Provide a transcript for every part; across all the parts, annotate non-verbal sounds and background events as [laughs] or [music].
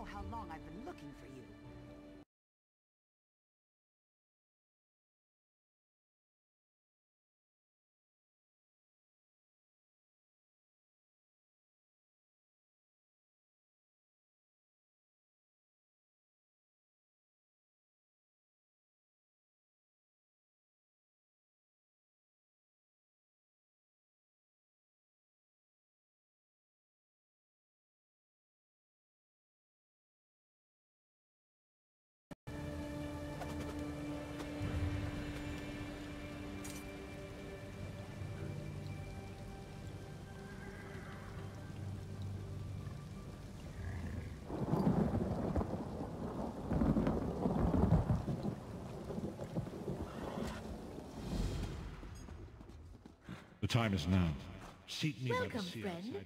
know how long I've been looking for you. Time is now. Seat me Welcome, friend.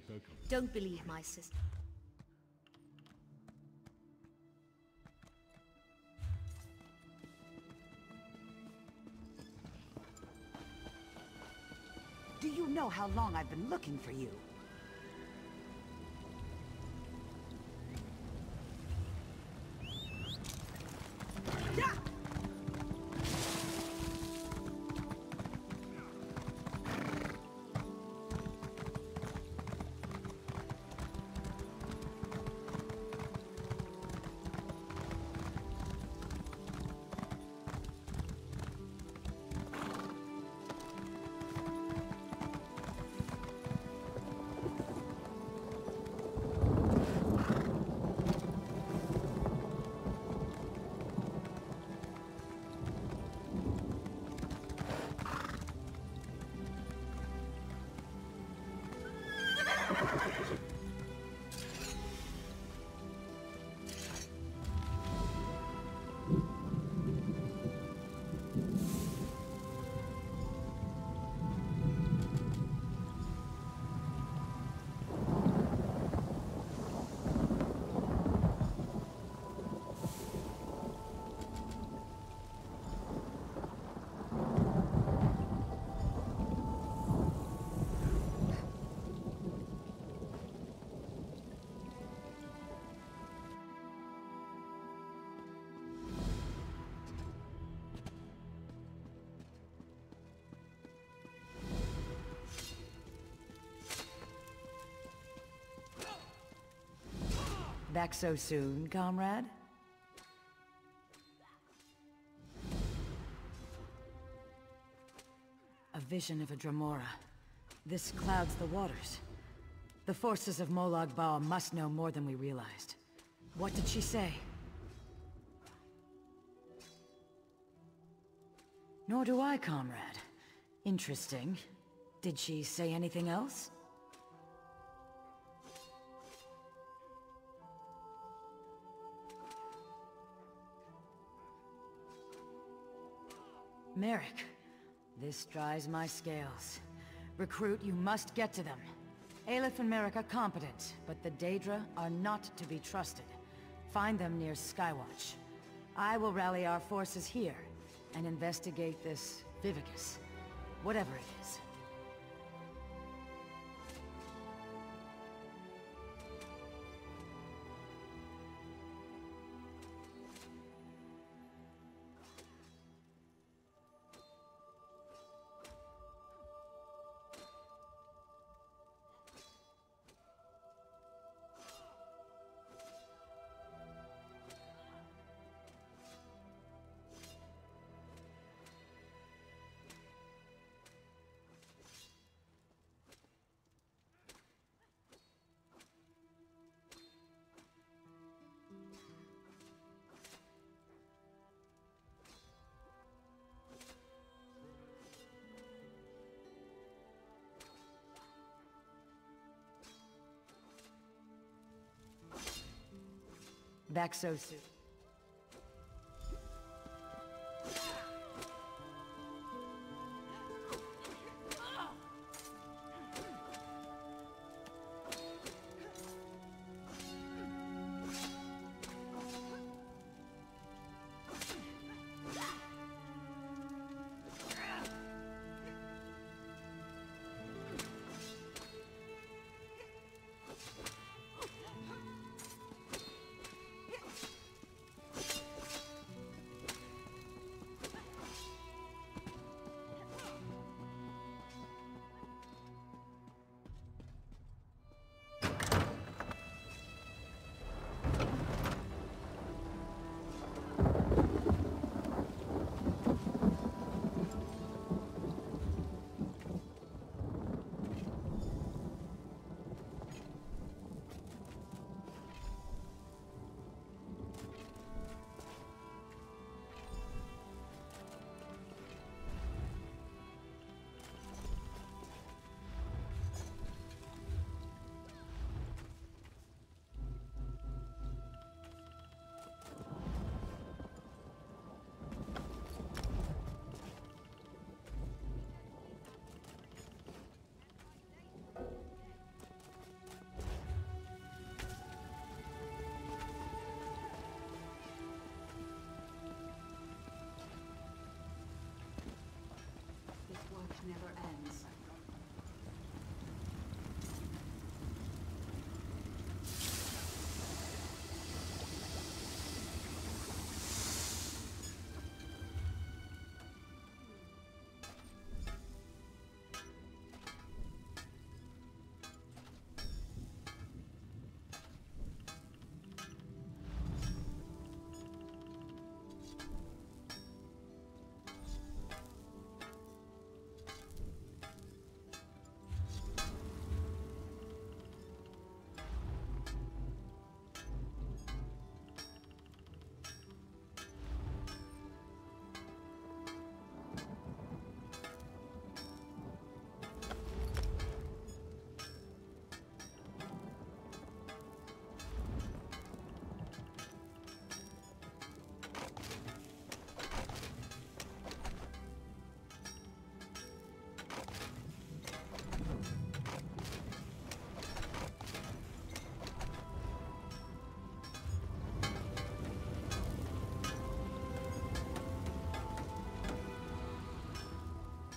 Don't believe my sister. Do you know how long I've been looking for you? Back so soon, comrade? A vision of a Dremora. This clouds the waters. The forces of Molag Bal must know more than we realized. What did she say? Nor do I, comrade. Interesting. Did she say anything else? Merric, this dries my scales. Recruit, you must get to them. Aleph and Merric are competent, but the Daedra are not to be trusted. Find them near Skywatch. I will rally our forces here and investigate this Vivicus. Whatever it is. Back so soon.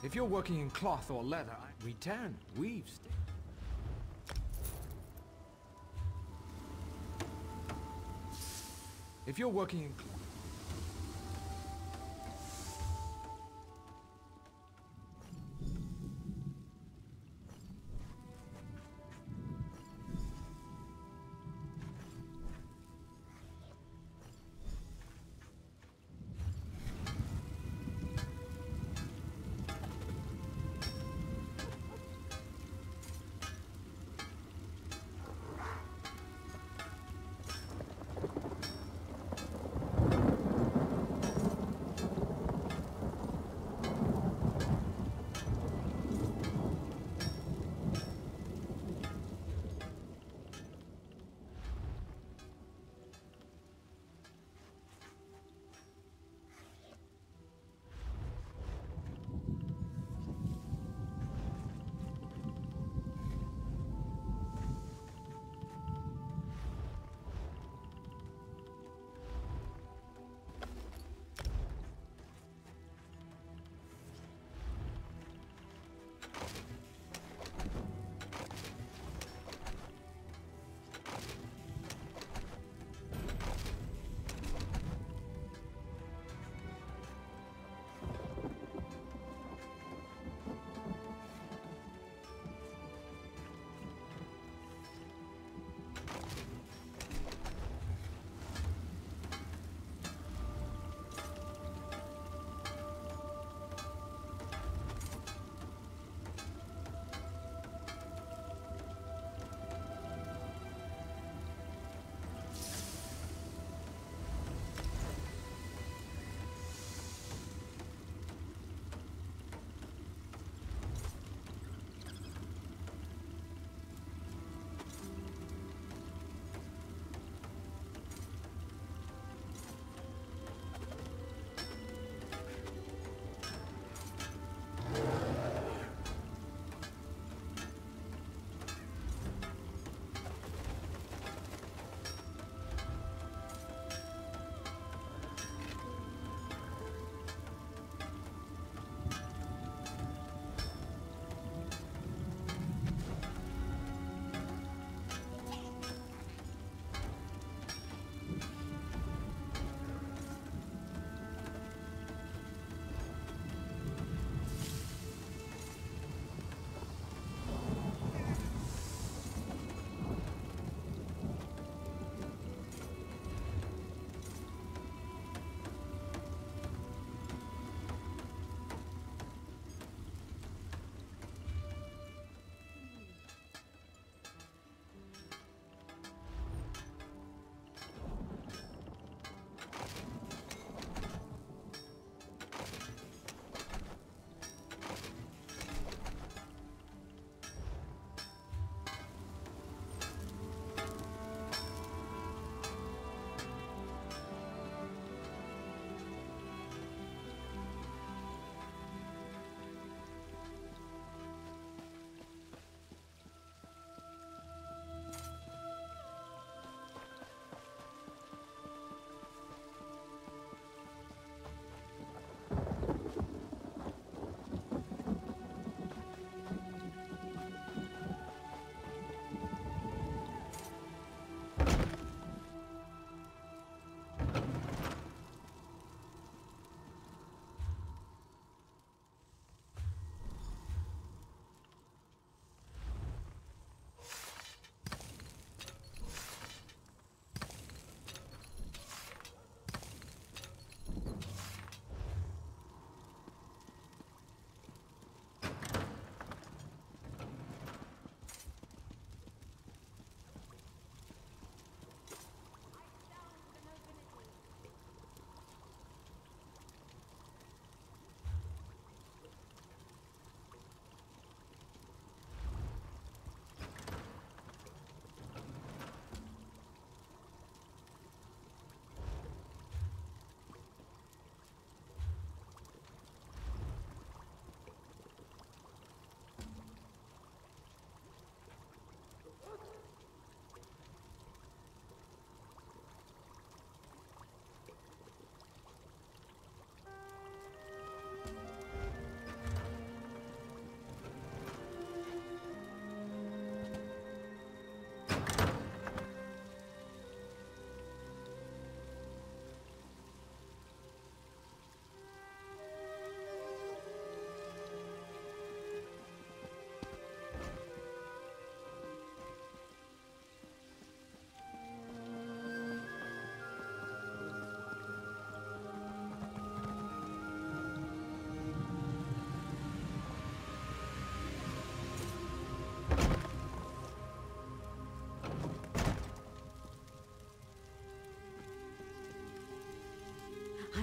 If you're working in cloth or leather, I- we tan, weave, stitch. If you're working in cloth...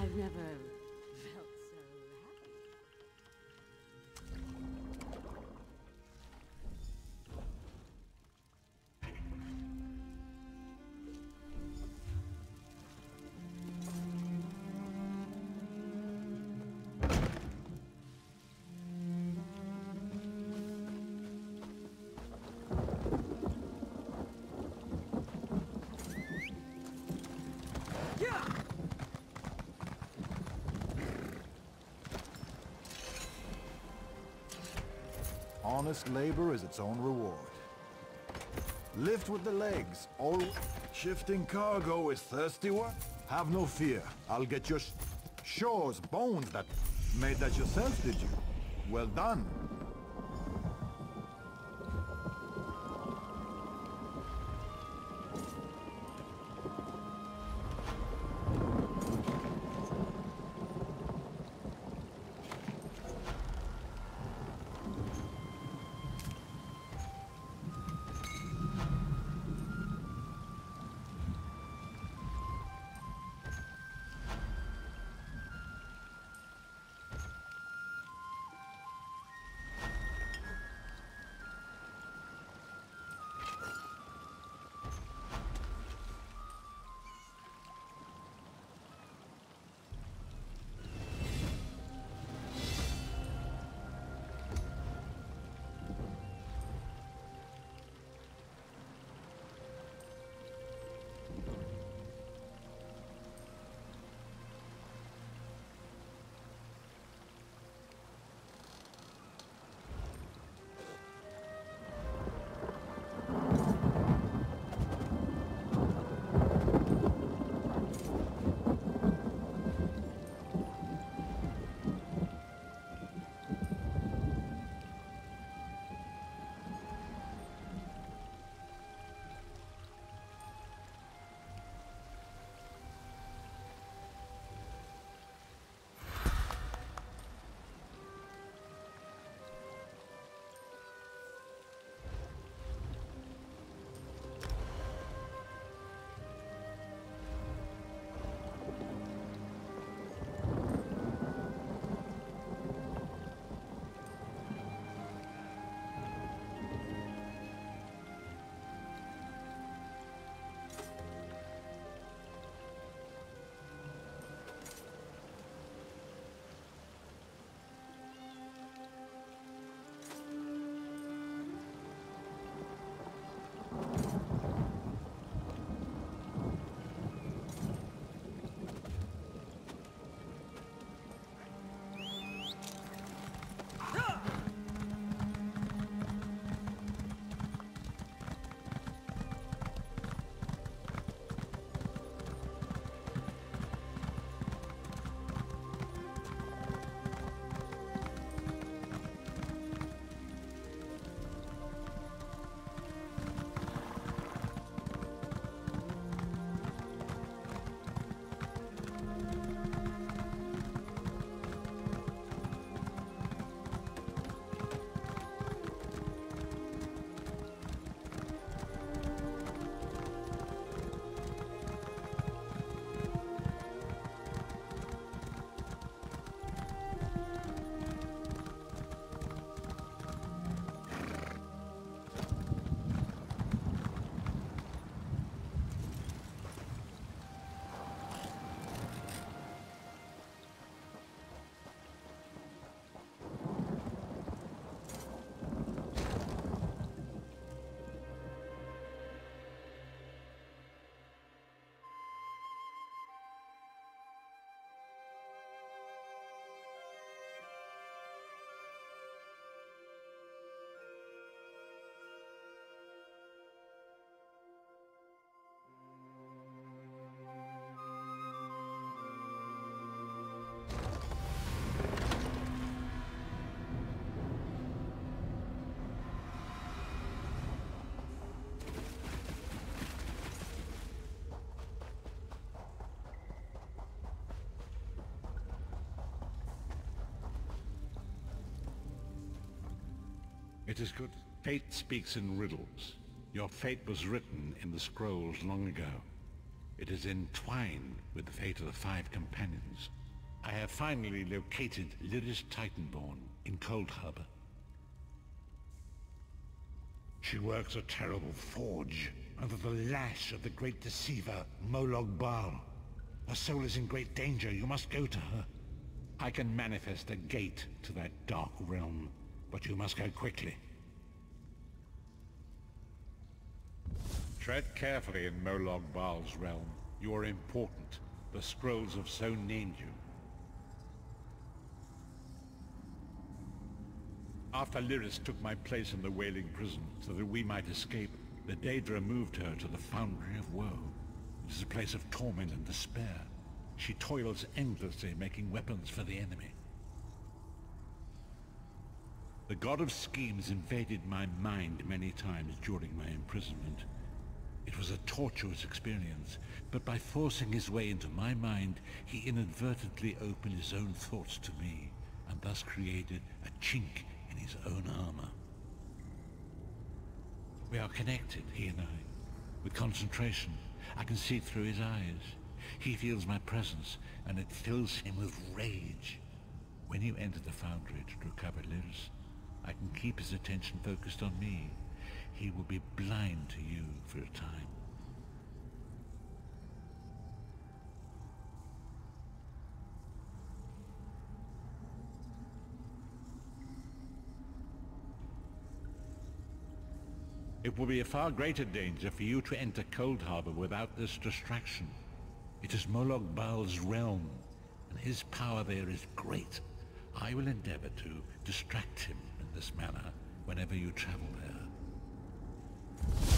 I've never Honest labor is its own reward. Lift with the legs. All shifting cargo is thirsty work. Have no fear. I'll get your sh shores, bones that made that yourself, did you? Well done. It is good. Fate speaks in riddles. Your fate was written in the scrolls long ago. It is entwined with the fate of the Five Companions. I have finally located Lyris Titanborn in Coldharbour. She works a terrible forge under the lash of the great deceiver, Molag Bal. Her soul is in great danger. You must go to her. I can manifest a gate to that dark realm, but you must go quickly. Tread carefully in Molag Bal's realm. You are important. The scrolls have so named you. After Lyris took my place in the Wailing Prison so that we might escape, the Daedra moved her to the Foundry of Woe. It is a place of torment and despair. She toils endlessly making weapons for the enemy. The God of Schemes invaded my mind many times during my imprisonment. It was a tortuous experience, but by forcing his way into my mind, he inadvertently opened his own thoughts to me, and thus created a chink in his own armor. We are connected, he and I. With concentration, I can see through his eyes. He feels my presence, and it fills him with rage. When you enter the foundry to recover Lyris, I can keep his attention focused on me. He will be blind to you for a time. It will be a far greater danger for you to enter Coldharbour without this distraction. It is Molag Bal's realm, and his power there is great. I will endeavor to distract him in this manner whenever you travel there. You.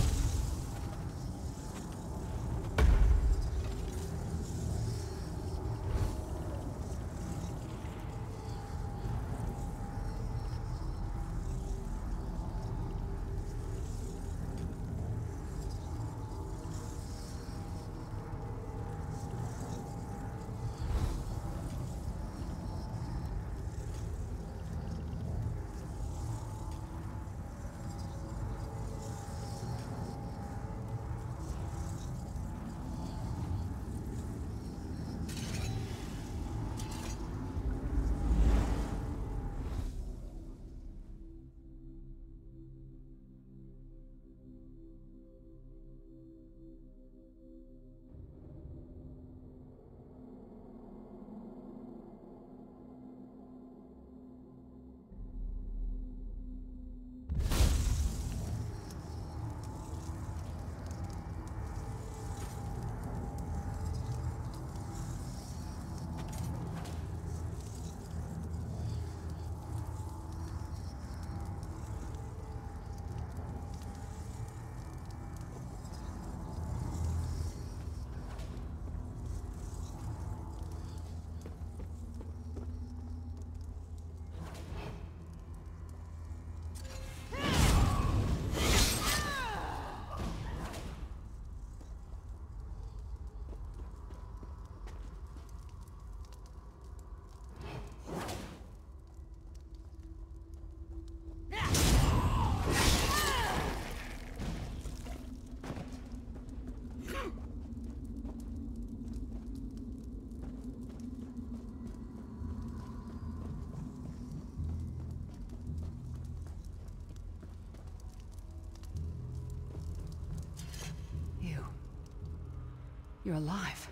You're alive.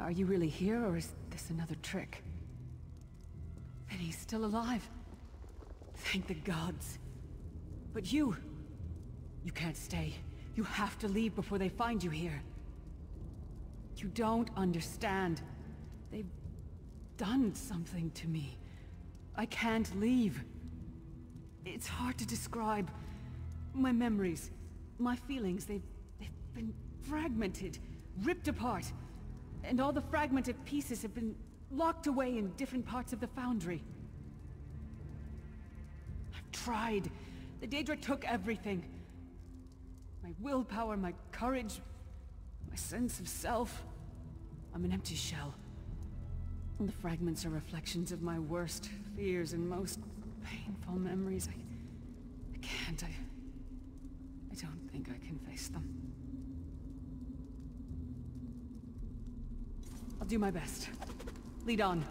Are you really here, or is this another trick? Then he's still alive. Thank the gods. But you... You can't stay. You have to leave before they find you here. You don't understand. They've done something to me. I can't leave. It's hard to describe. My memories, my feelings, they've, fragmented, ripped apart. And all the fragmented pieces have been locked away in different parts of the Foundry. I've tried. The Daedra took everything. My willpower, my courage, my sense of self. I'm an empty shell. The fragments are reflections of my worst fears and most painful memories. I, I can't. I, I don't think I can face them. I'll do my best. Lead on.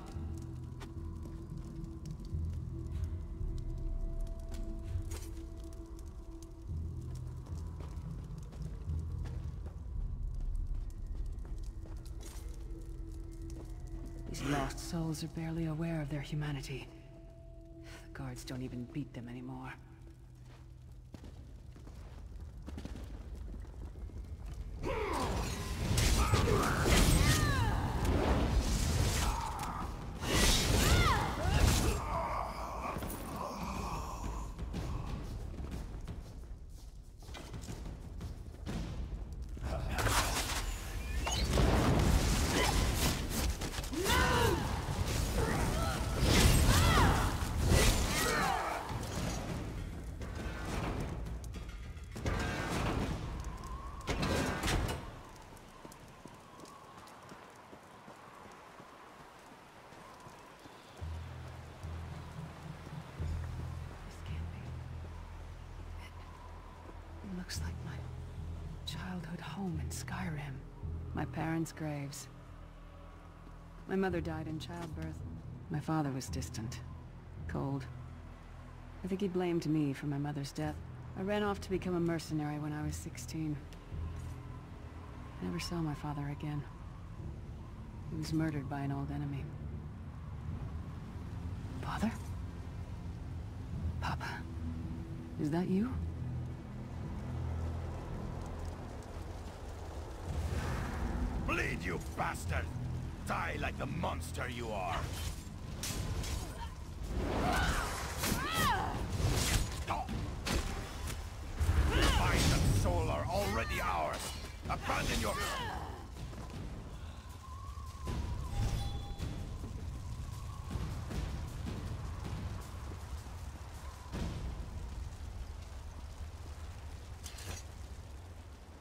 These lost souls are barely aware of their humanity. The guards don't even beat them anymore. Looks like my childhood home in Skyrim. My parents' graves. My mother died in childbirth. My father was distant. Cold. I think he blamed me for my mother's death. I ran off to become a mercenary when I was 16. I never saw my father again. He was murdered by an old enemy. Father? Papa, is that you? You bastard! Die like the monster you are! Mind and soul are already ours! Abandon your...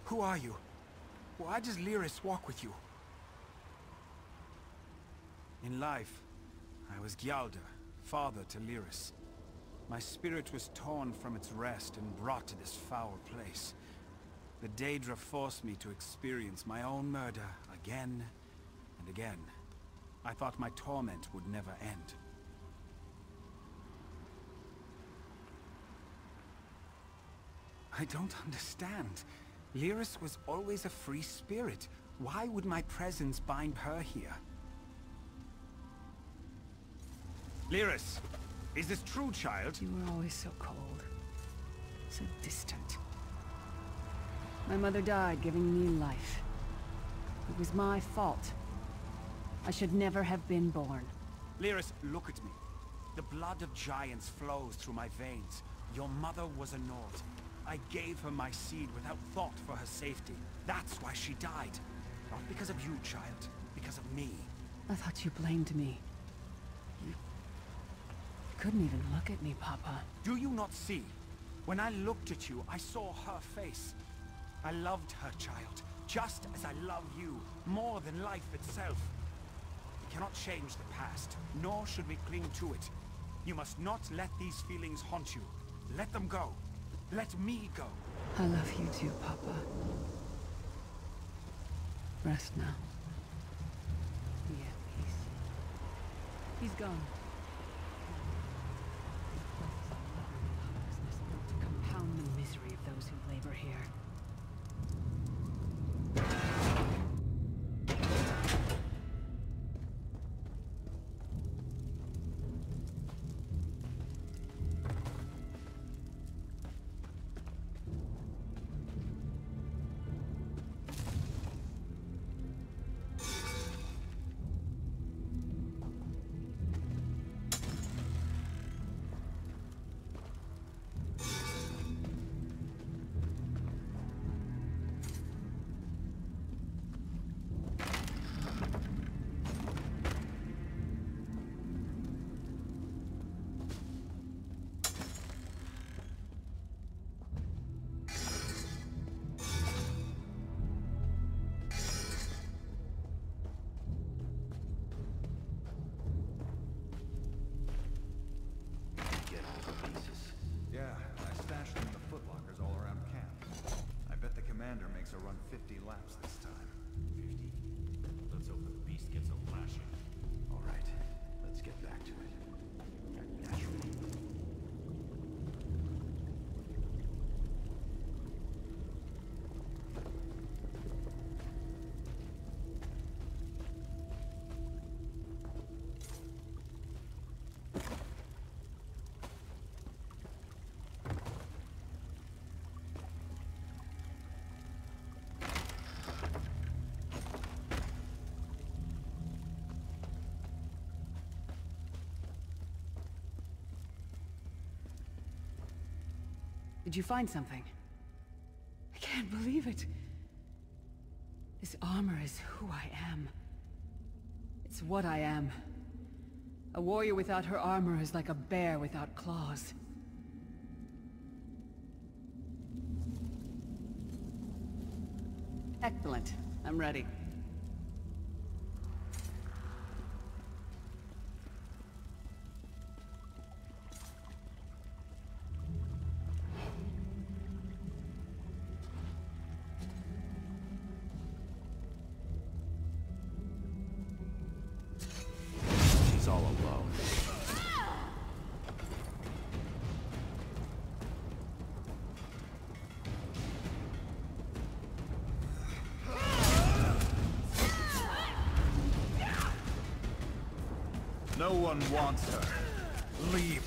Who are you? Why does Lyris walk with you? In life, I was Gjalder, father to Lyris. My spirit was torn from its rest and brought to this foul place. The Daedra forced me to experience my own murder again and again. I thought my torment would never end. I don't understand. Lyris was always a free spirit. Why would my presence bind her here? Lyris, is this true, child? You were always so cold. So distant. My mother died giving me life. It was my fault. I should never have been born. Lyris, look at me. The blood of giants flows through my veins. Your mother was a Nord. I gave her my seed without thought for her safety. That's why she died. Not because of you, child. Because of me. I thought you blamed me. You... couldn't even look at me, Papa. Do you not see? When I looked at you, I saw her face. I loved her, child. Just as I love you, more than life itself. We cannot change the past, nor should we cling to it. You must not let these feelings haunt you. Let them go. Let me go. I love you too, Papa. Rest now. Be at peace. He's gone. 50 laps. Did you find something? I can't believe it. This armor is who I am. It's what I am. A warrior without her armor is like a bear without claws. Excellent. I'm ready. One wants her. Leave.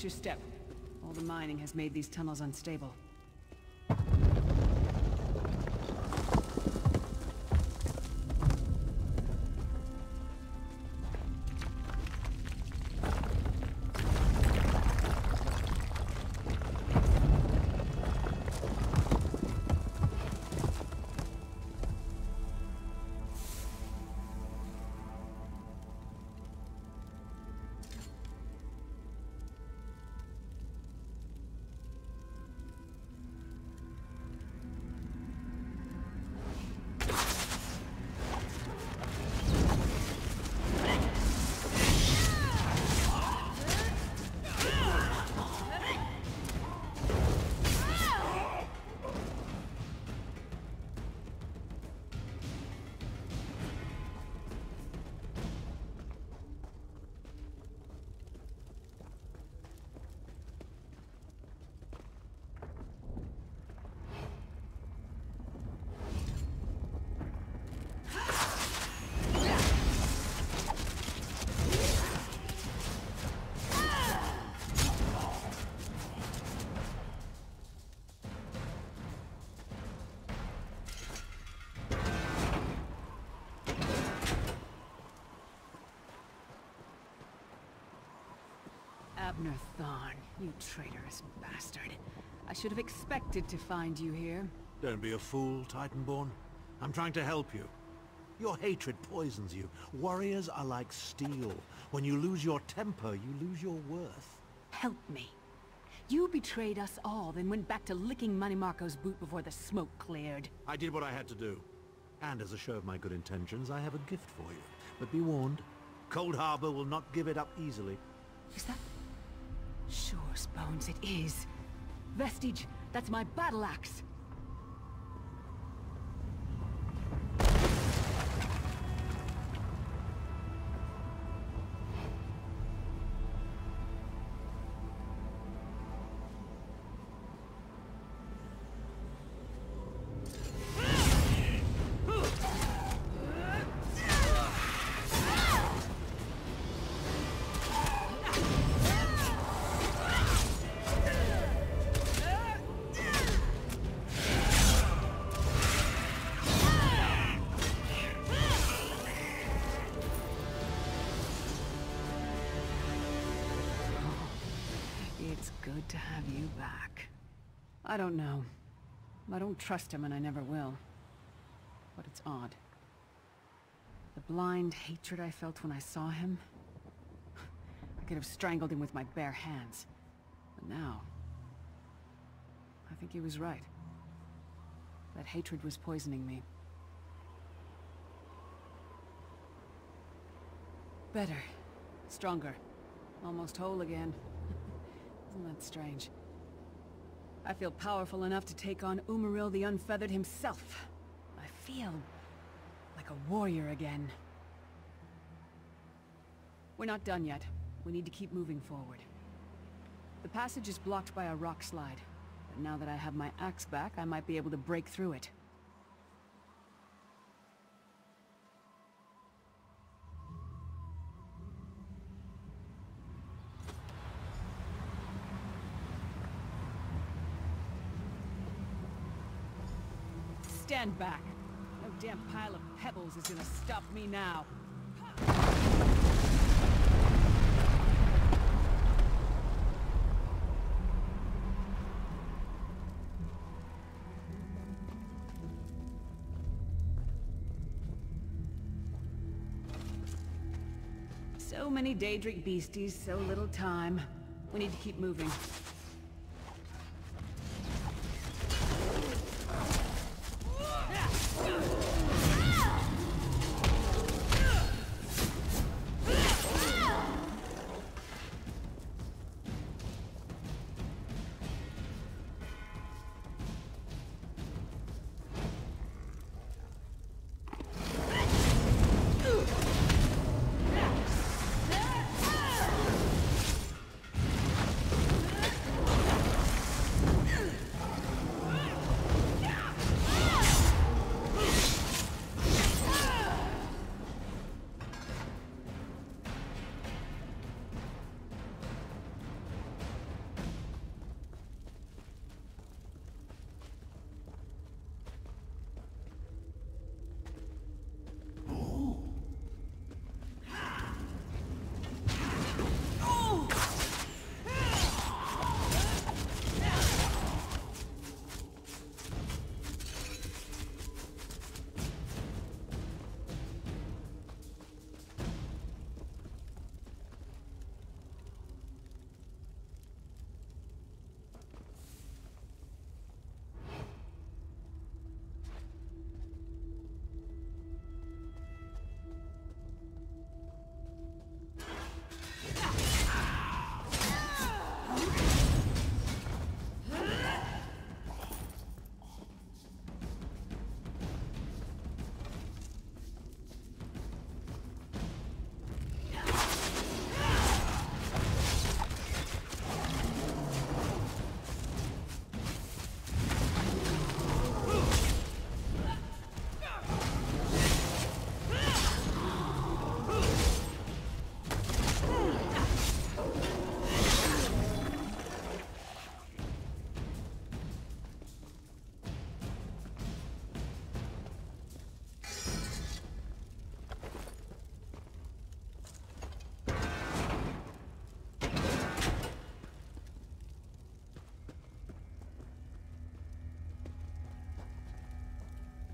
Watch your step. All the mining has made these tunnels unstable. Thorn, you traitorous bastard. I should have expected to find you here. Don't be a fool, Titanborn. I'm trying to help you. Your hatred poisons you. Warriors are like steel. When you lose your temper, you lose your worth. Help me. You betrayed us all, then went back to licking Mannimarco's boot before the smoke cleared. I did what I had to do. And as a show of my good intentions, I have a gift for you. But be warned, Coldharbour will not give it up easily. Is that... It is. Vestige, that's my battle axe. I don't know. I don't trust him and I never will. But it's odd. The blind hatred I felt when I saw him... I could have strangled him with my bare hands. But now... I think he was right. That hatred was poisoning me. Better. Stronger. Almost whole again. [laughs] Isn't that strange. I feel powerful enough to take on Umaril the Unfeathered himself. I feel like a warrior again. We're not done yet. We need to keep moving forward. The passage is blocked by a rock slide. But now that I have my axe back, I might be able to break through it. Stand back. No damn pile of pebbles is gonna stop me now. So many Daedric beasties, so little time. We need to keep moving.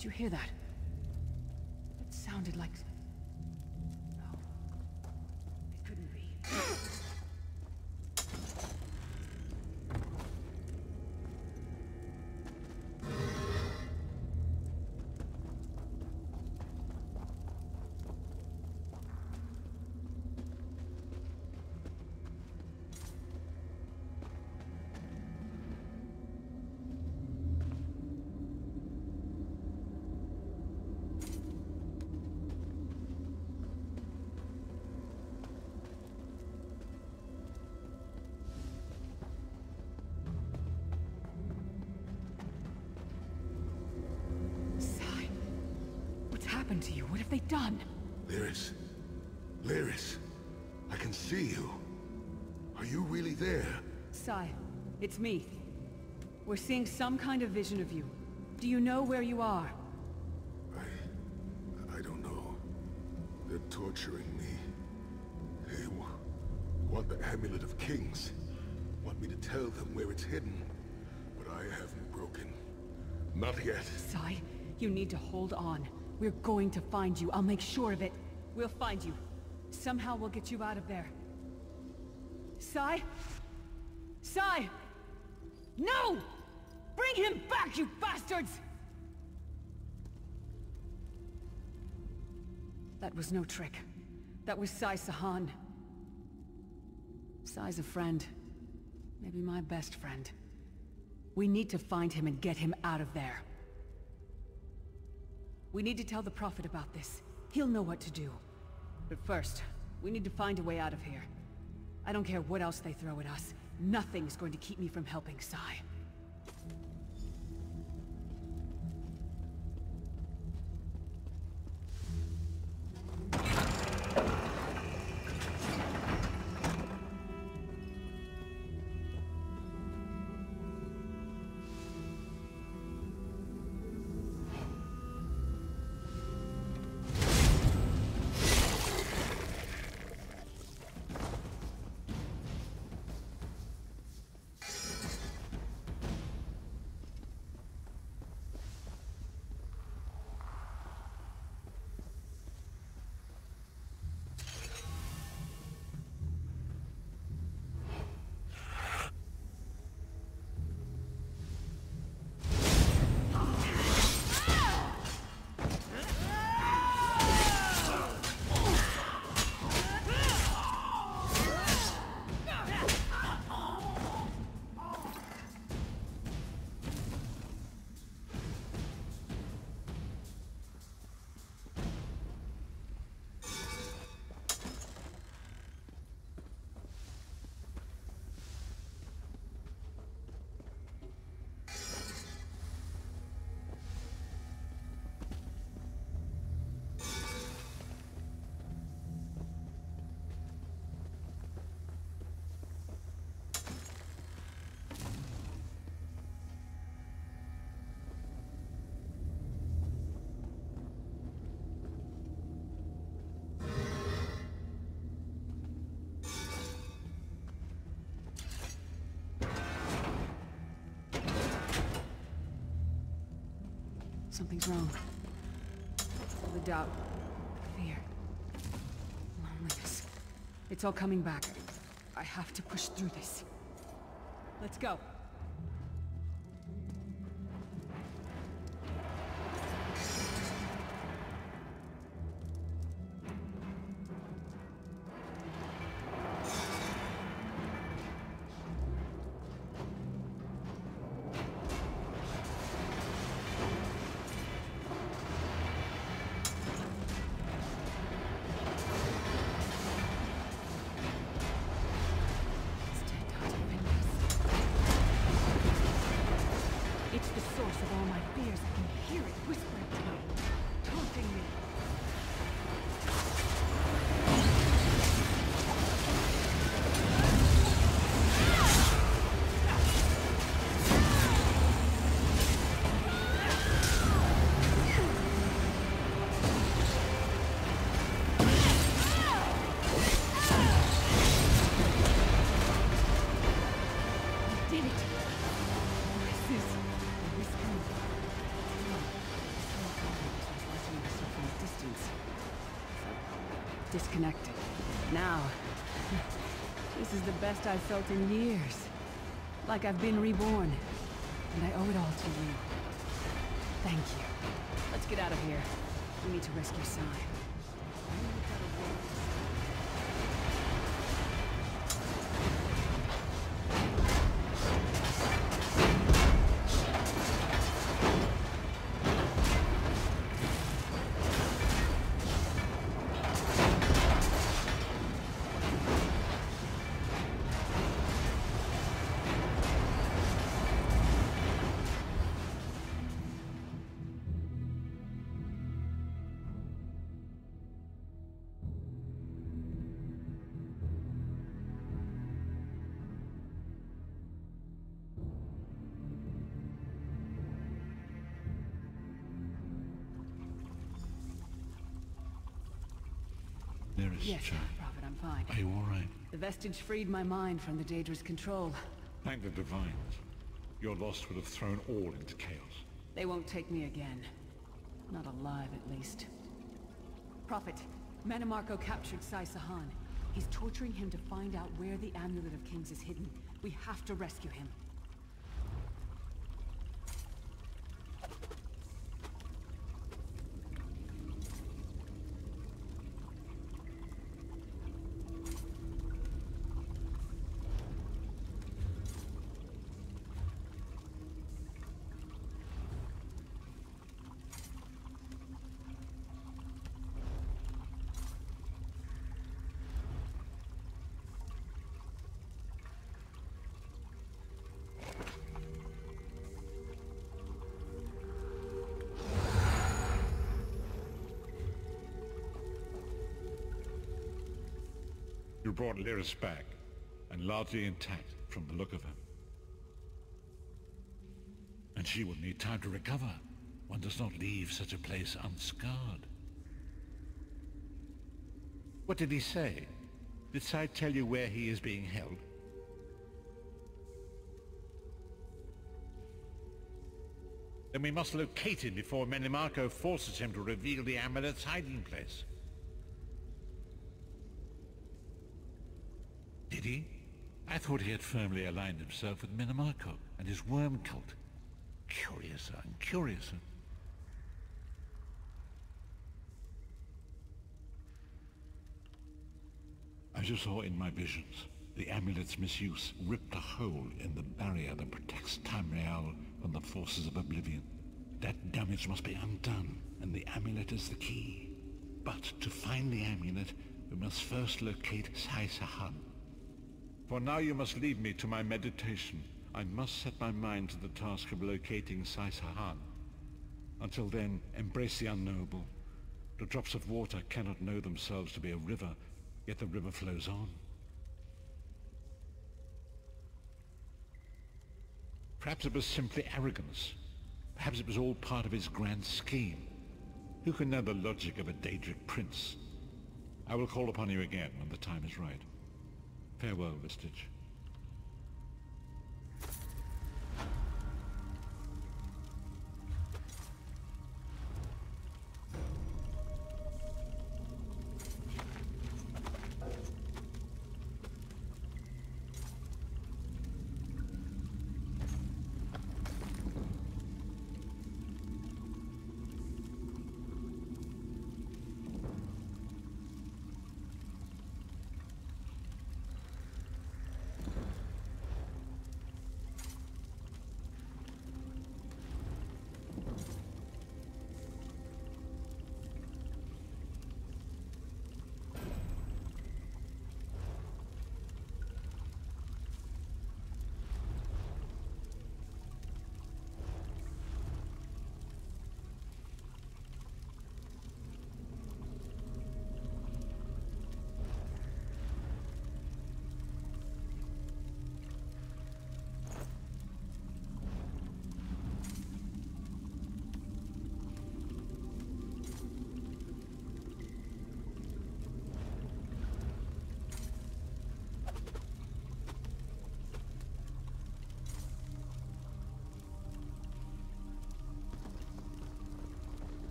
Did you hear that? Happened to you? What have they done? Lyris. Lyris. I can see you. Are you really there? Sai, it's me. We're seeing some kind of vision of you. Do you know where you are? I... I don't know. They're torturing me. They wa- want the Amulet of Kings. Want me to tell them where it's hidden. But I haven't broken. Not yet. Sai, you need to hold on. We're going to find you. I'll make sure of it. We'll find you. Somehow we'll get you out of there. Sai? Sai! No! Bring him back, you bastards! That was no trick. That was Sai Sahan. Sai's a friend. Maybe my best friend. We need to find him and get him out of there. We need to tell the Prophet about this. He'll know what to do. But first, we need to find a way out of here. I don't care what else they throw at us. Nothing's going to keep me from helping Sai. Something's wrong. The doubt. Fear. Loneliness. It's all coming back. I have to push through this. I've felt in years. Like I've been reborn. Yes. Prophet, I'm fine. Are you all right? The vestige freed my mind from the Daedra's control. Thank the Divines. Your loss would have thrown all into chaos. They won't take me again. Not alive, at least. Prophet, Mannimarco captured Sai Sahan. He's torturing him to find out where the Amulet of Kings is hidden. We have to rescue him. Lyris back, and largely intact from the look of him. And she will need time to recover. One does not leave such a place unscarred. What did he say? Did Sai tell you where he is being held? Then we must locate him before Mannimarco forces him to reveal the amulet's hiding place. Did he? I thought he had firmly aligned himself with Mannimarco and his worm cult. Curiouser and curiouser. As you saw in my visions, the amulet's misuse ripped a hole in the barrier that protects Tamriel from the forces of Oblivion. That damage must be undone, and the amulet is the key. But to find the amulet, we must first locate Sai Sahan. For now you must leave me to my meditation. I must set my mind to the task of locating Sai Sahan. Until then, embrace the unknowable. The drops of water cannot know themselves to be a river, yet the river flows on. Perhaps it was simply arrogance. Perhaps it was all part of his grand scheme. Who can know the logic of a Daedric prince? I will call upon you again when the time is right. Farewell, Vestige.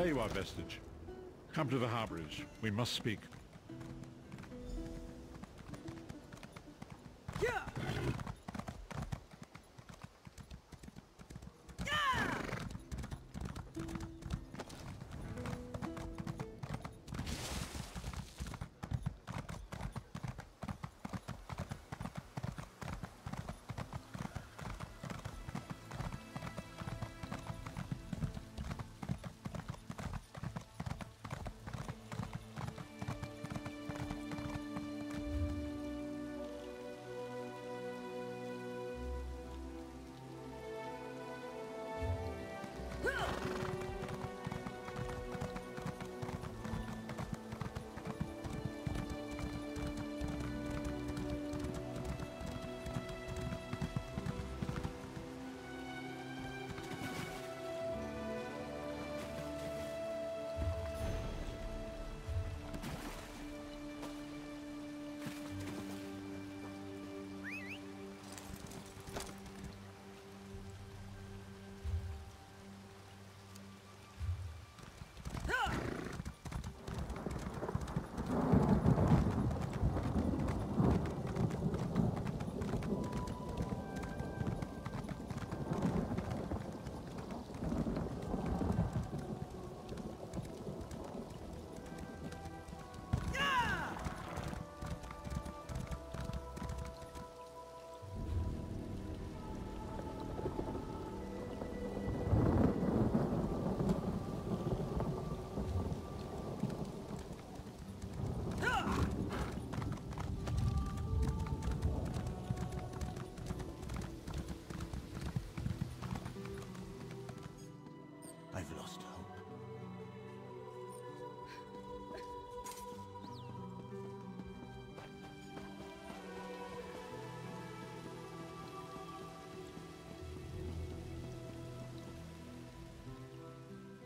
There you are, Vestige. Come to the harborage. We must speak.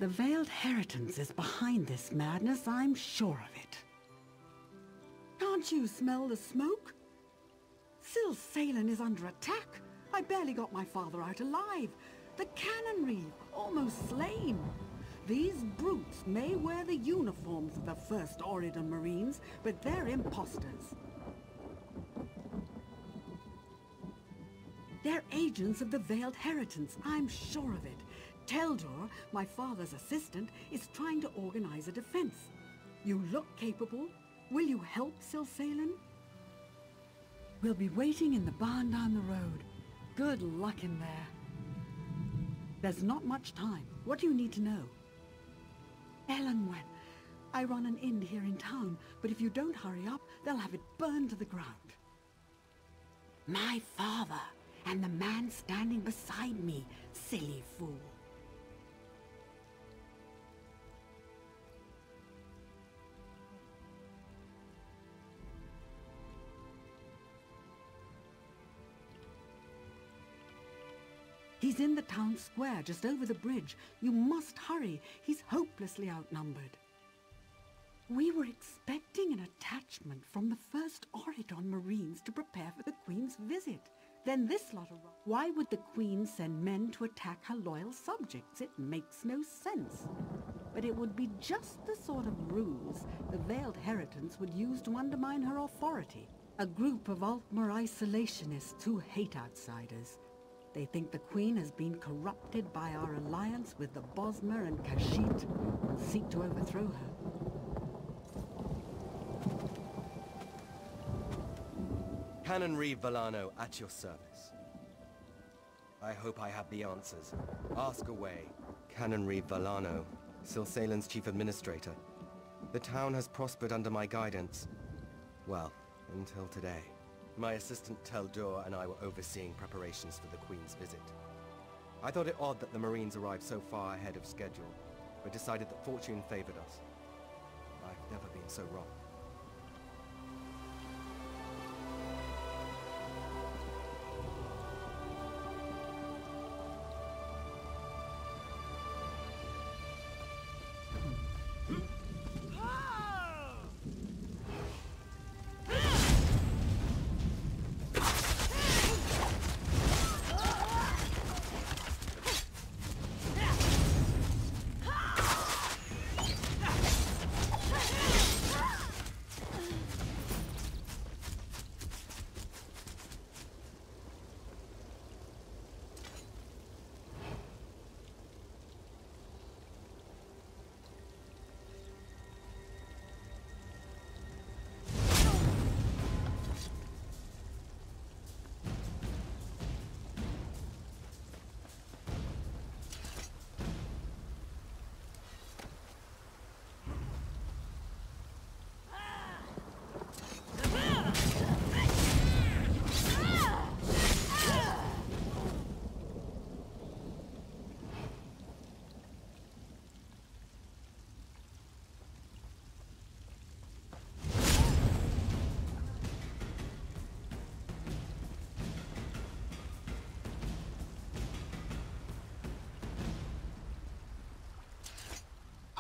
The Veiled Heritance is behind this madness, I'm sure of it. Can't you smell the smoke? Sil Salen is under attack. I barely got my father out alive. The cannonry, almost slain. These brutes may wear the uniforms of the First Auridon Marines, but they're imposters. They're agents of the Veiled Heritance, I'm sure of it. Teldor, my father's assistant, is trying to organize a defense. You look capable. Will you help Silsalen? We'll be waiting in the barn down the road. Good luck in there. There's not much time. What do you need to know? Elenwen. I run an inn here in town, but if you don't hurry up, they'll have it burned to the ground. My father, and the man standing beside me, silly fool. He's in the town square, just over the bridge. You must hurry. He's hopelessly outnumbered. We were expecting an attachment from the first Auridon Marines to prepare for the Queen's visit. Then this lot arrived. Why would the Queen send men to attack her loyal subjects? It makes no sense. But it would be just the sort of ruse the Veiled Heritance would use to undermine her authority. A group of Altmer isolationists who hate outsiders. They think the Queen has been corrupted by our alliance with the Bosmer and Khajiit and seek to overthrow her. Canon Reeve Valano at your service. I hope I have the answers. Ask away. Canon Reeve Valano, Silsalen's chief administrator. The town has prospered under my guidance. Well, until today. My assistant Teldor and I were overseeing preparations for the Queen's visit. I thought it odd that the Marines arrived so far ahead of schedule, but decided that fortune favored us. I've never been so wrong.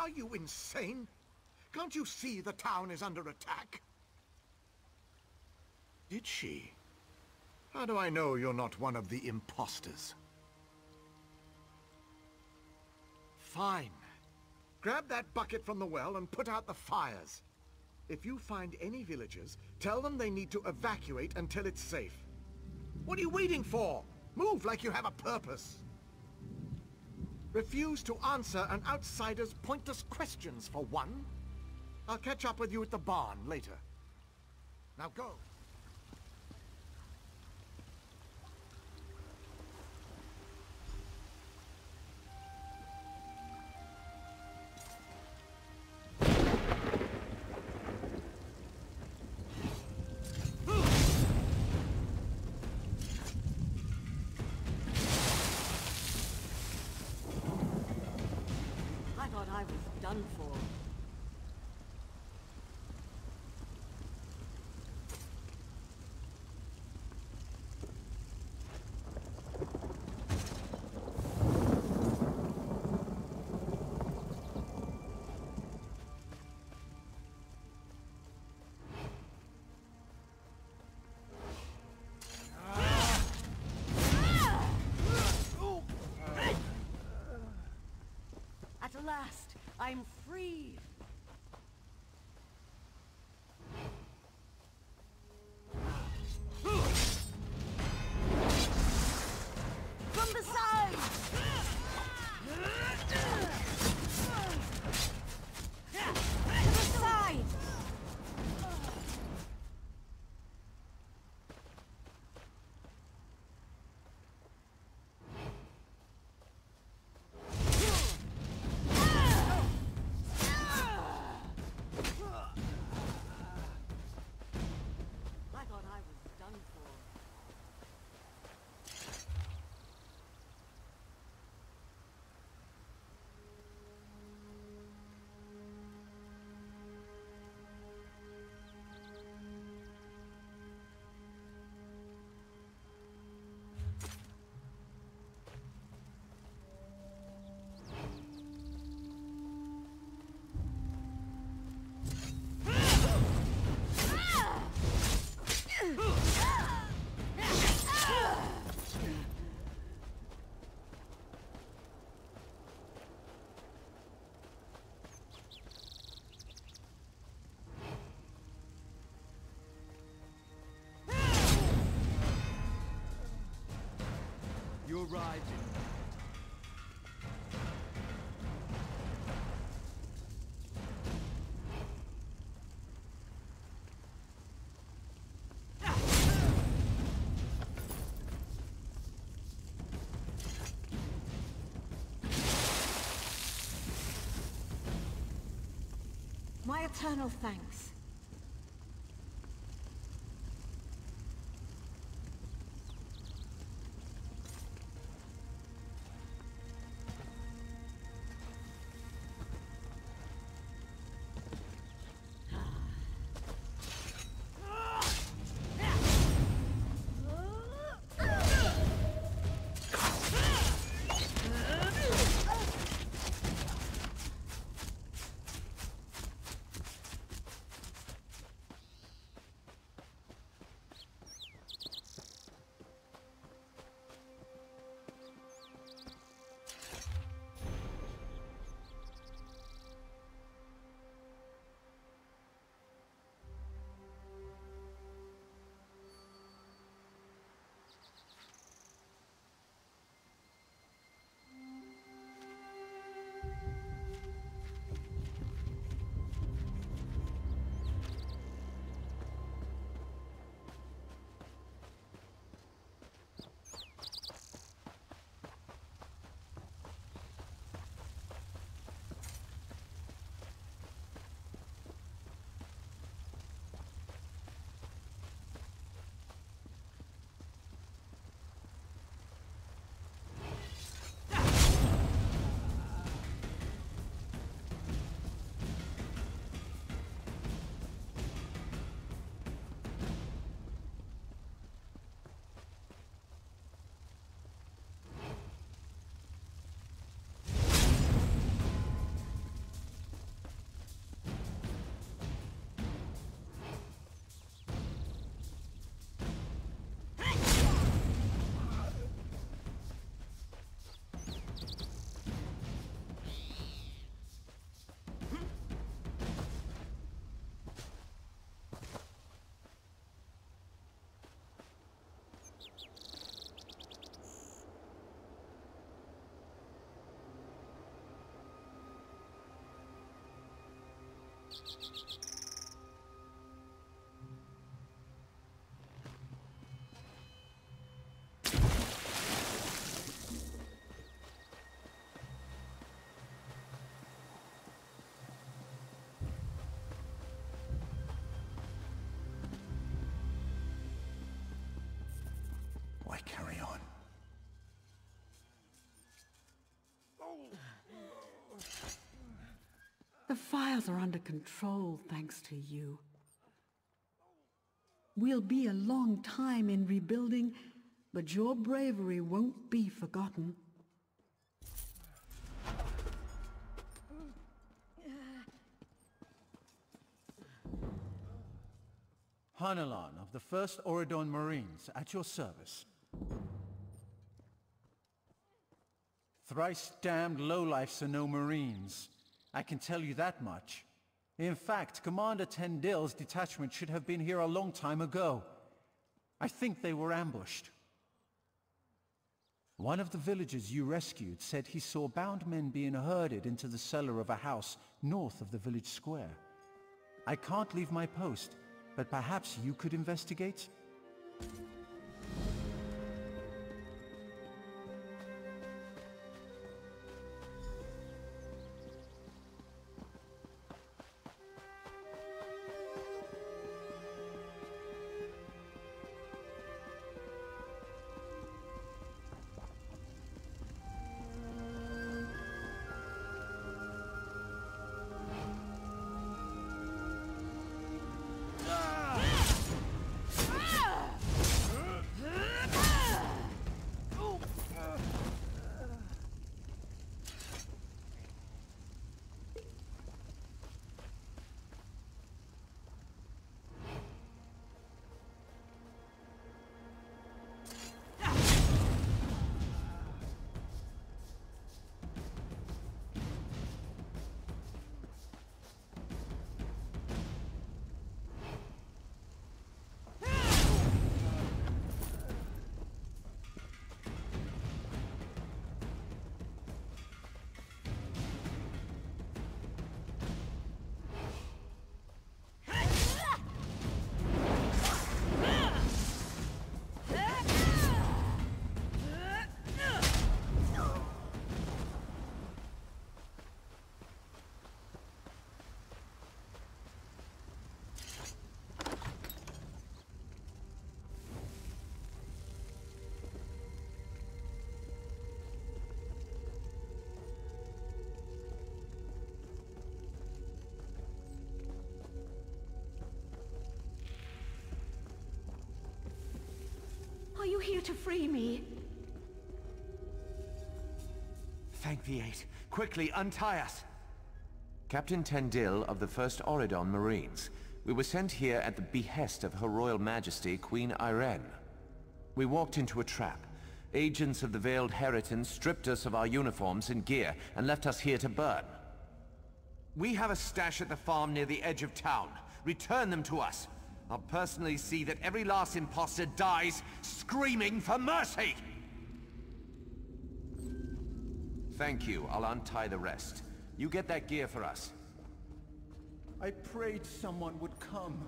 Are you insane? Can't you see the town is under attack? Did she? How do I know you're not one of the imposters? Fine. Grab that bucket from the well and put out the fires. If you find any villagers, tell them they need to evacuate until it's safe. What are you waiting for? Move like you have a purpose. Refuse to answer an outsider's pointless questions, for one. I'll catch up with you at the barn later. Now go. Last, I'm free. You're. My eternal thanks. Carry on? The fires are under control thanks to you. We'll be a long time in rebuilding, but your bravery won't be forgotten. Hanulan of the 1st Auridon Marines, at your service. Thrice damned lowlifes are no Marines. I can tell you that much. In fact, Commander Tendil's detachment should have been here a long time ago. I think they were ambushed. One of the villagers you rescued said he saw bound men being herded into the cellar of a house north of the village square. I can't leave my post, but perhaps you could investigate? Here to free me? Thank the Eight. Quickly, untie us. Captain Tendil of the 1st Auridon Marines. We were sent here at the behest of Her Royal Majesty, Queen Ayrenn. We walked into a trap. Agents of the Veiled Heritance stripped us of our uniforms and gear and left us here to burn. We have a stash at the farm near the edge of town. Return them to us. I'll personally see that every last imposter dies screaming for mercy! Thank you. I'll untie the rest. You get that gear for us. I prayed someone would come.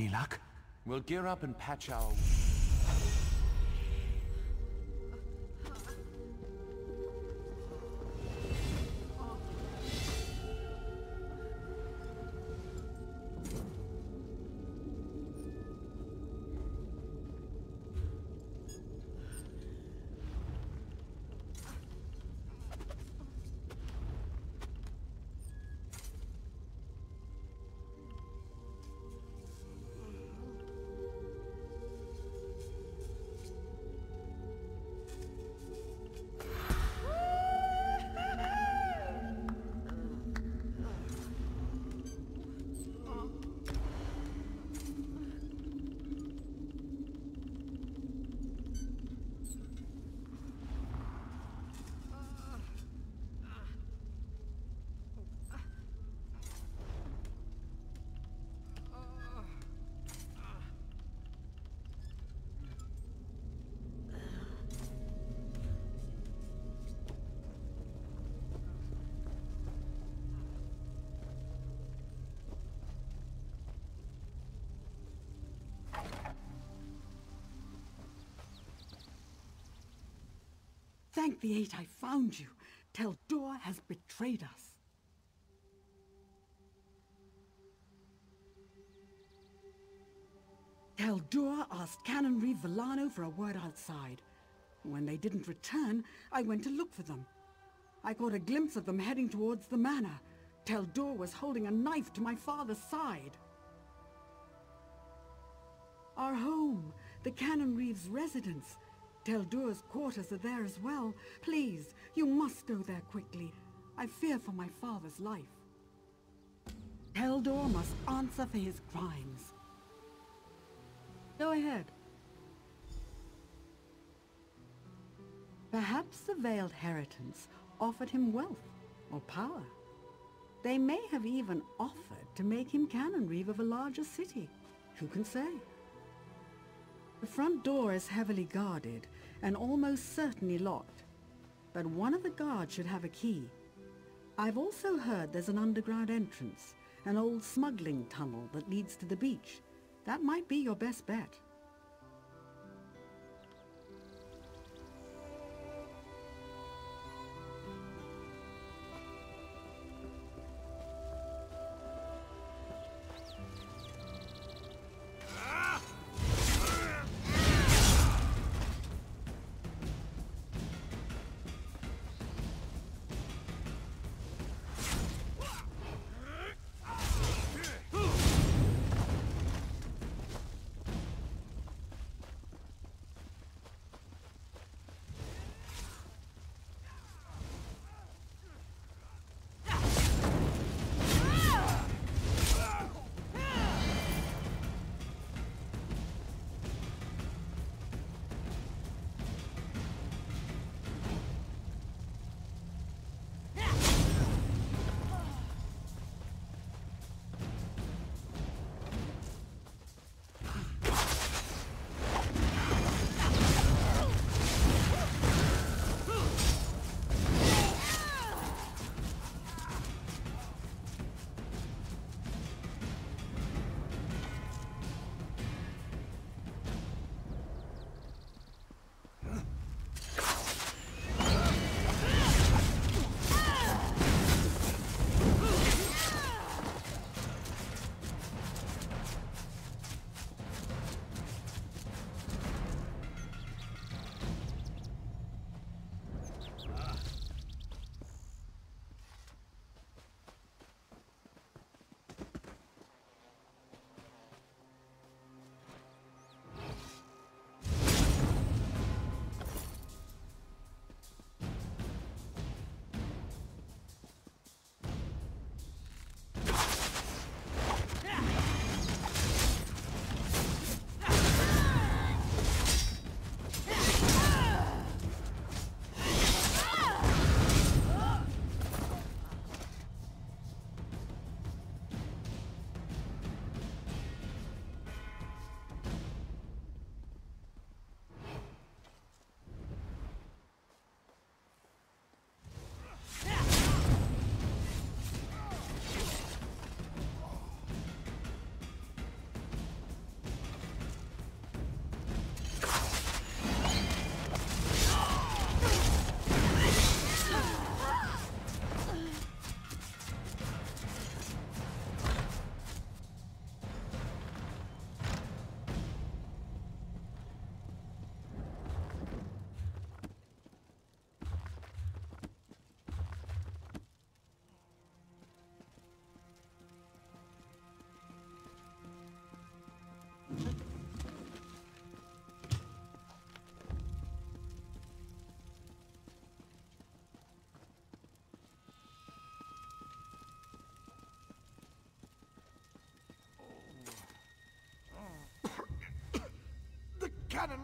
Any luck? We'll gear up and patch our... Thank the eight I found you. Teldor has betrayed us. Teldor asked Canonreeve Villano for a word outside. When they didn't return, I went to look for them. I caught a glimpse of them heading towards the manor. Teldor was holding a knife to my father's side. Our home, the Canonreeve's residence. Teldur's quarters are there as well. Please, you must go there quickly. I fear for my father's life. Teldor must answer for his crimes. Go ahead. Perhaps the Veiled Heritance offered him wealth or power. They may have even offered to make him Canonreeve of a larger city. Who can say? The front door is heavily guarded and almost certainly locked. But one of the guards should have a key. I've also heard there's an underground entrance, an old smuggling tunnel that leads to the beach. That might be your best bet.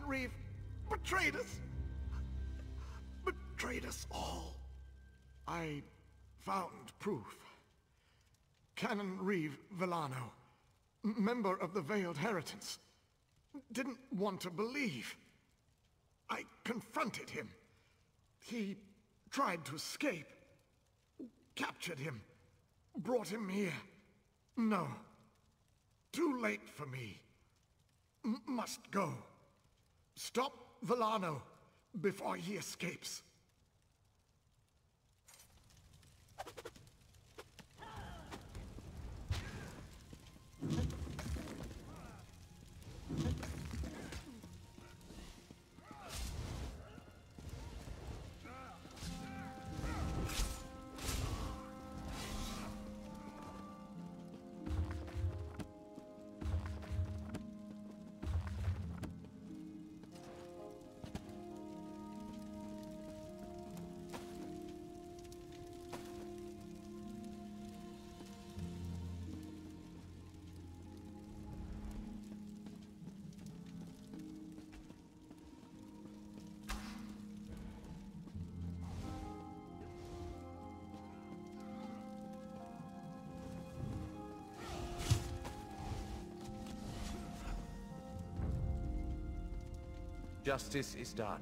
Reeve betrayed us. Betrayed us all. I found proof. Canonreeve Villano, member of the Veiled Heritance, didn't want to believe. I confronted him. He tried to escape. Captured him. Brought him here. No. Too late for me. M must go. Stop Villano before he escapes. Justice is done.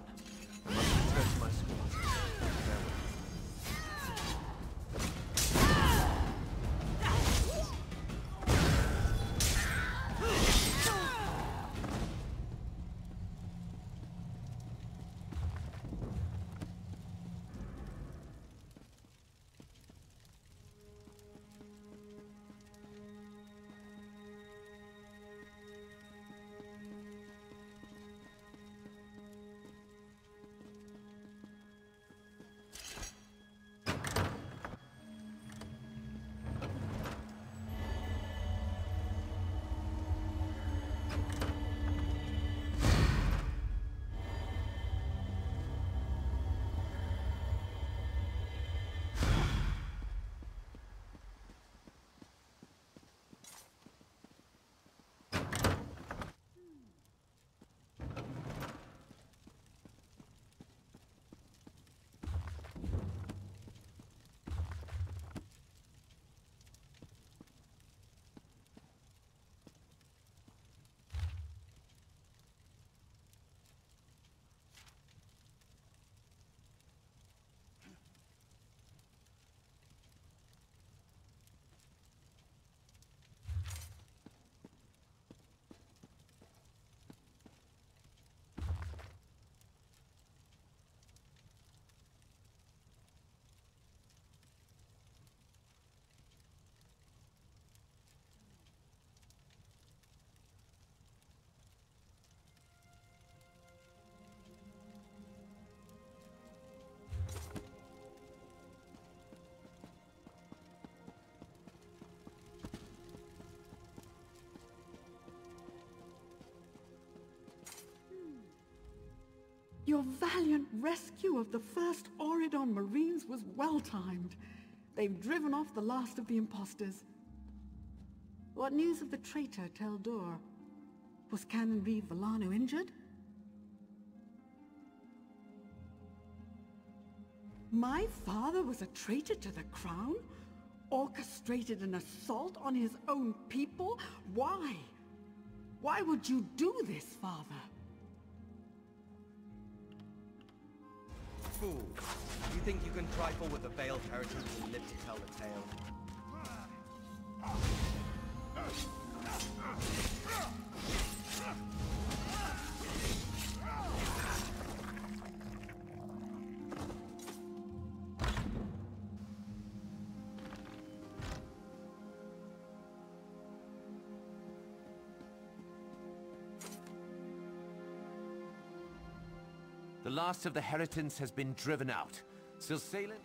Your valiant rescue of the first Auridon Marines was well-timed. They've driven off the last of the imposters. What news of the traitor Teldor? Was Canonreeve Villano injured? My father was a traitor to the crown? Orchestrated an assault on his own people? Why? Why would you do this, father? Fool! You think you can trifle with the veiled heritance and live to tell the tale? Last of the Heritance has been driven out. Silsailen...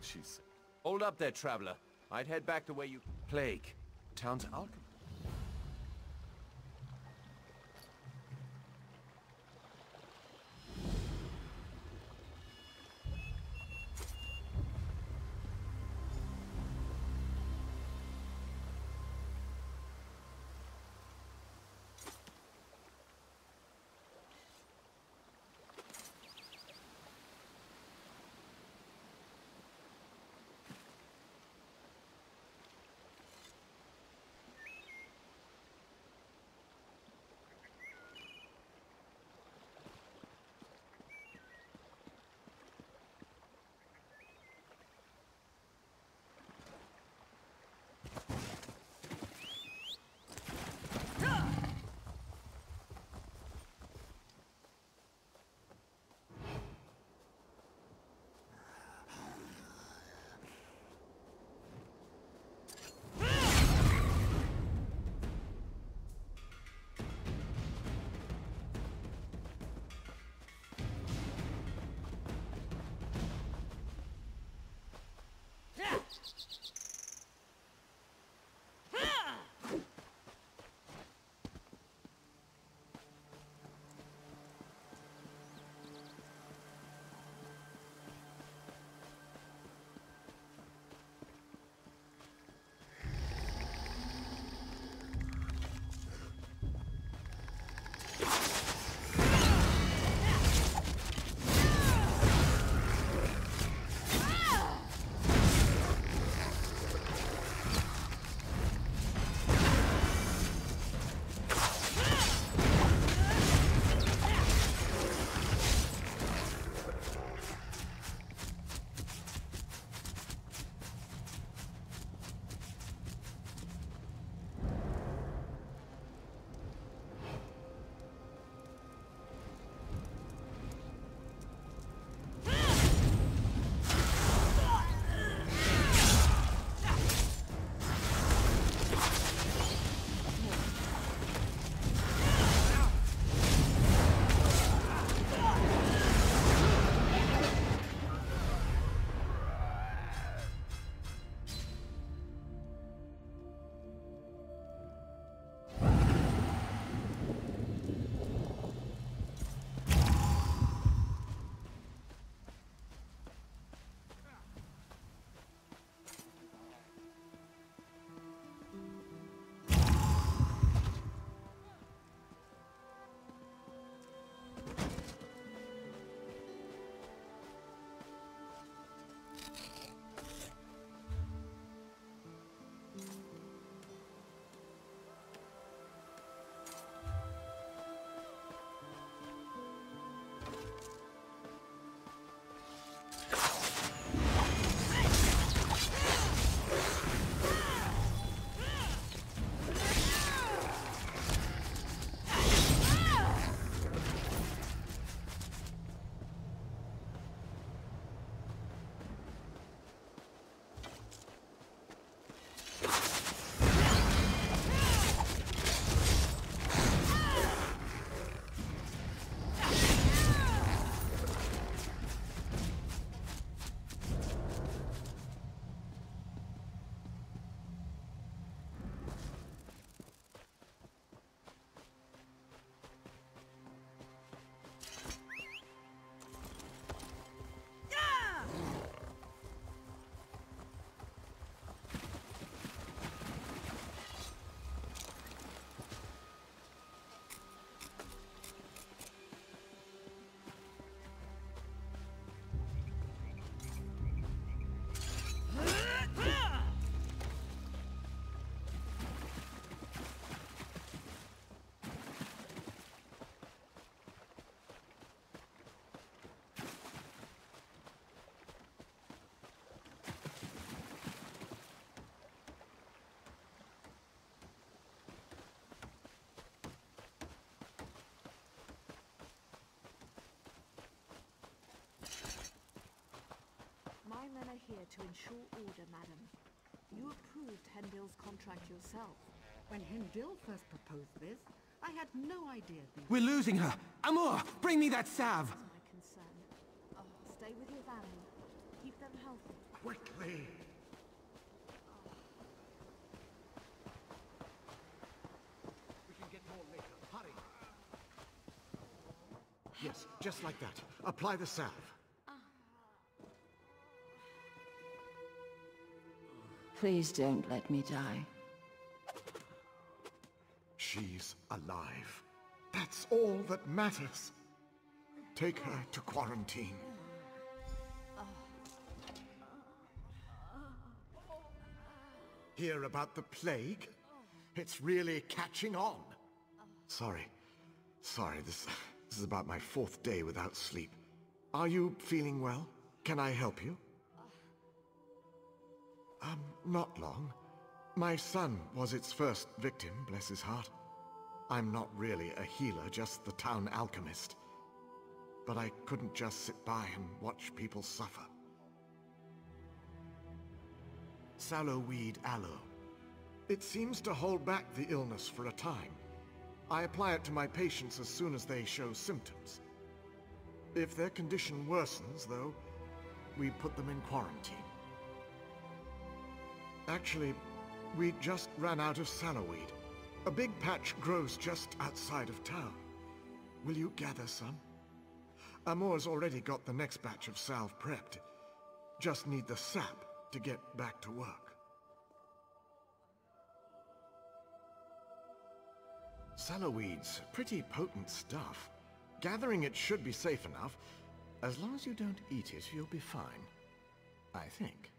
she said. Hold up there, traveler. I'd head back the way you... Plague. Town's alchemy. My men are here to ensure order, madam. You approved Hendil's contract yourself. When Hendil first proposed this, I had no idea these... We're losing her! Amor, bring me that salve! my concern. Oh, stay with your valet. Keep them help. Quickly! We can get more later. Hurry! Yes, just like that. Apply the salve. Please don't let me die. She's alive. That's all that matters. Take her to quarantine. Hear about the plague? It's really catching on. Sorry. Sorry, this, this is about my fourth day without sleep. Are you feeling well? Can I help you? Um, not long. My son was its first victim, bless his heart. I'm not really a healer, just the town alchemist. But I couldn't just sit by and watch people suffer. Sallow weed aloe. It seems to hold back the illness for a time. I apply it to my patients as soon as they show symptoms. If their condition worsens, though, we put them in quarantine. Actually, we just ran out of sallowweed. A big patch grows just outside of town. Will you gather some? Amor's already got the next batch of salve prepped. Just need the sap to get back to work. Sallowweed's pretty potent stuff. Gathering it should be safe enough. As long as you don't eat it, you'll be fine. I think.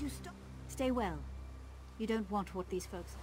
You stop? Stay well. You don't want what these folks...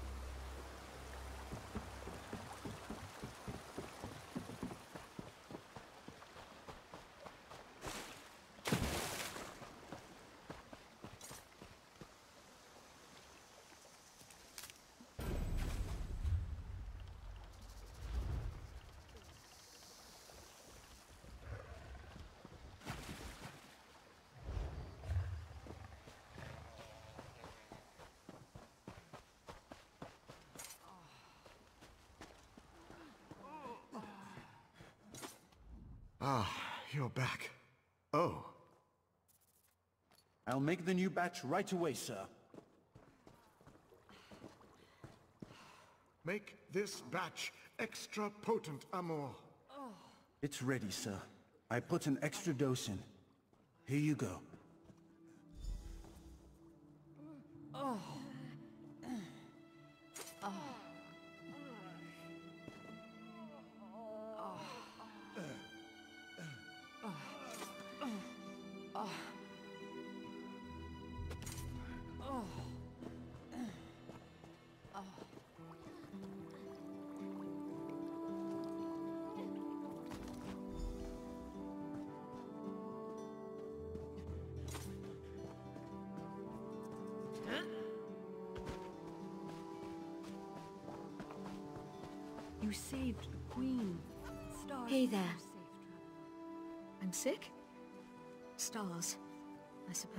Ah, you're back. Oh. I'll make the new batch right away, sir. Make this batch extra potent, Amor. It's ready, sir. I put an extra dose in. Here you go.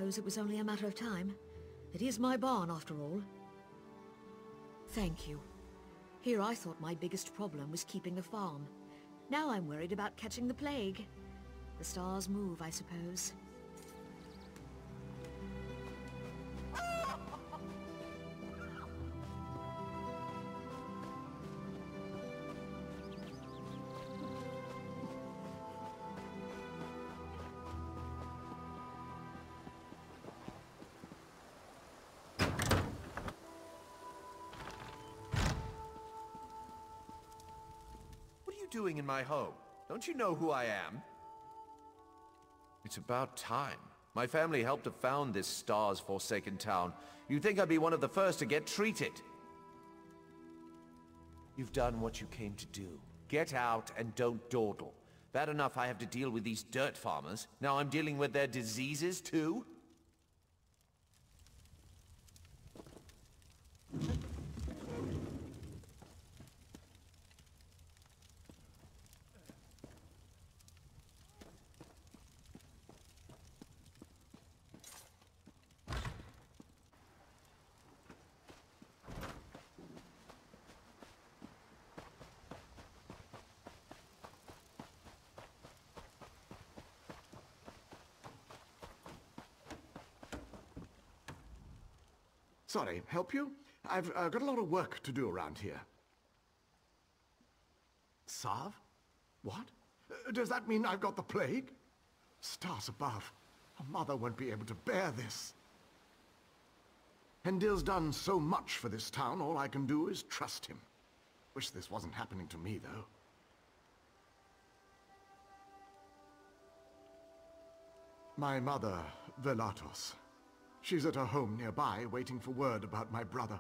Suppose it was only a matter of time. It is my barn, after all. Thank you. Here I thought my biggest problem was keeping the farm. Now I'm worried about catching the plague. The stars move, I suppose. In my home? Don't you know who I am? It's about time. My family helped to found this stars-forsaken town. You'd think I'd be one of the first to get treated. You've done what you came to do. Get out and don't dawdle. Bad enough I have to deal with these dirt farmers. Now I'm dealing with their diseases too? Sorry, help you? I've uh, got a lot of work to do around here. Sav? What? Uh, does that mean I've got the plague? Stars above. A mother won't be able to bear this. Hendil's done so much for this town, all I can do is trust him. Wish this wasn't happening to me, though. My mother, Velatos. She's at her home nearby, waiting for word about my brother.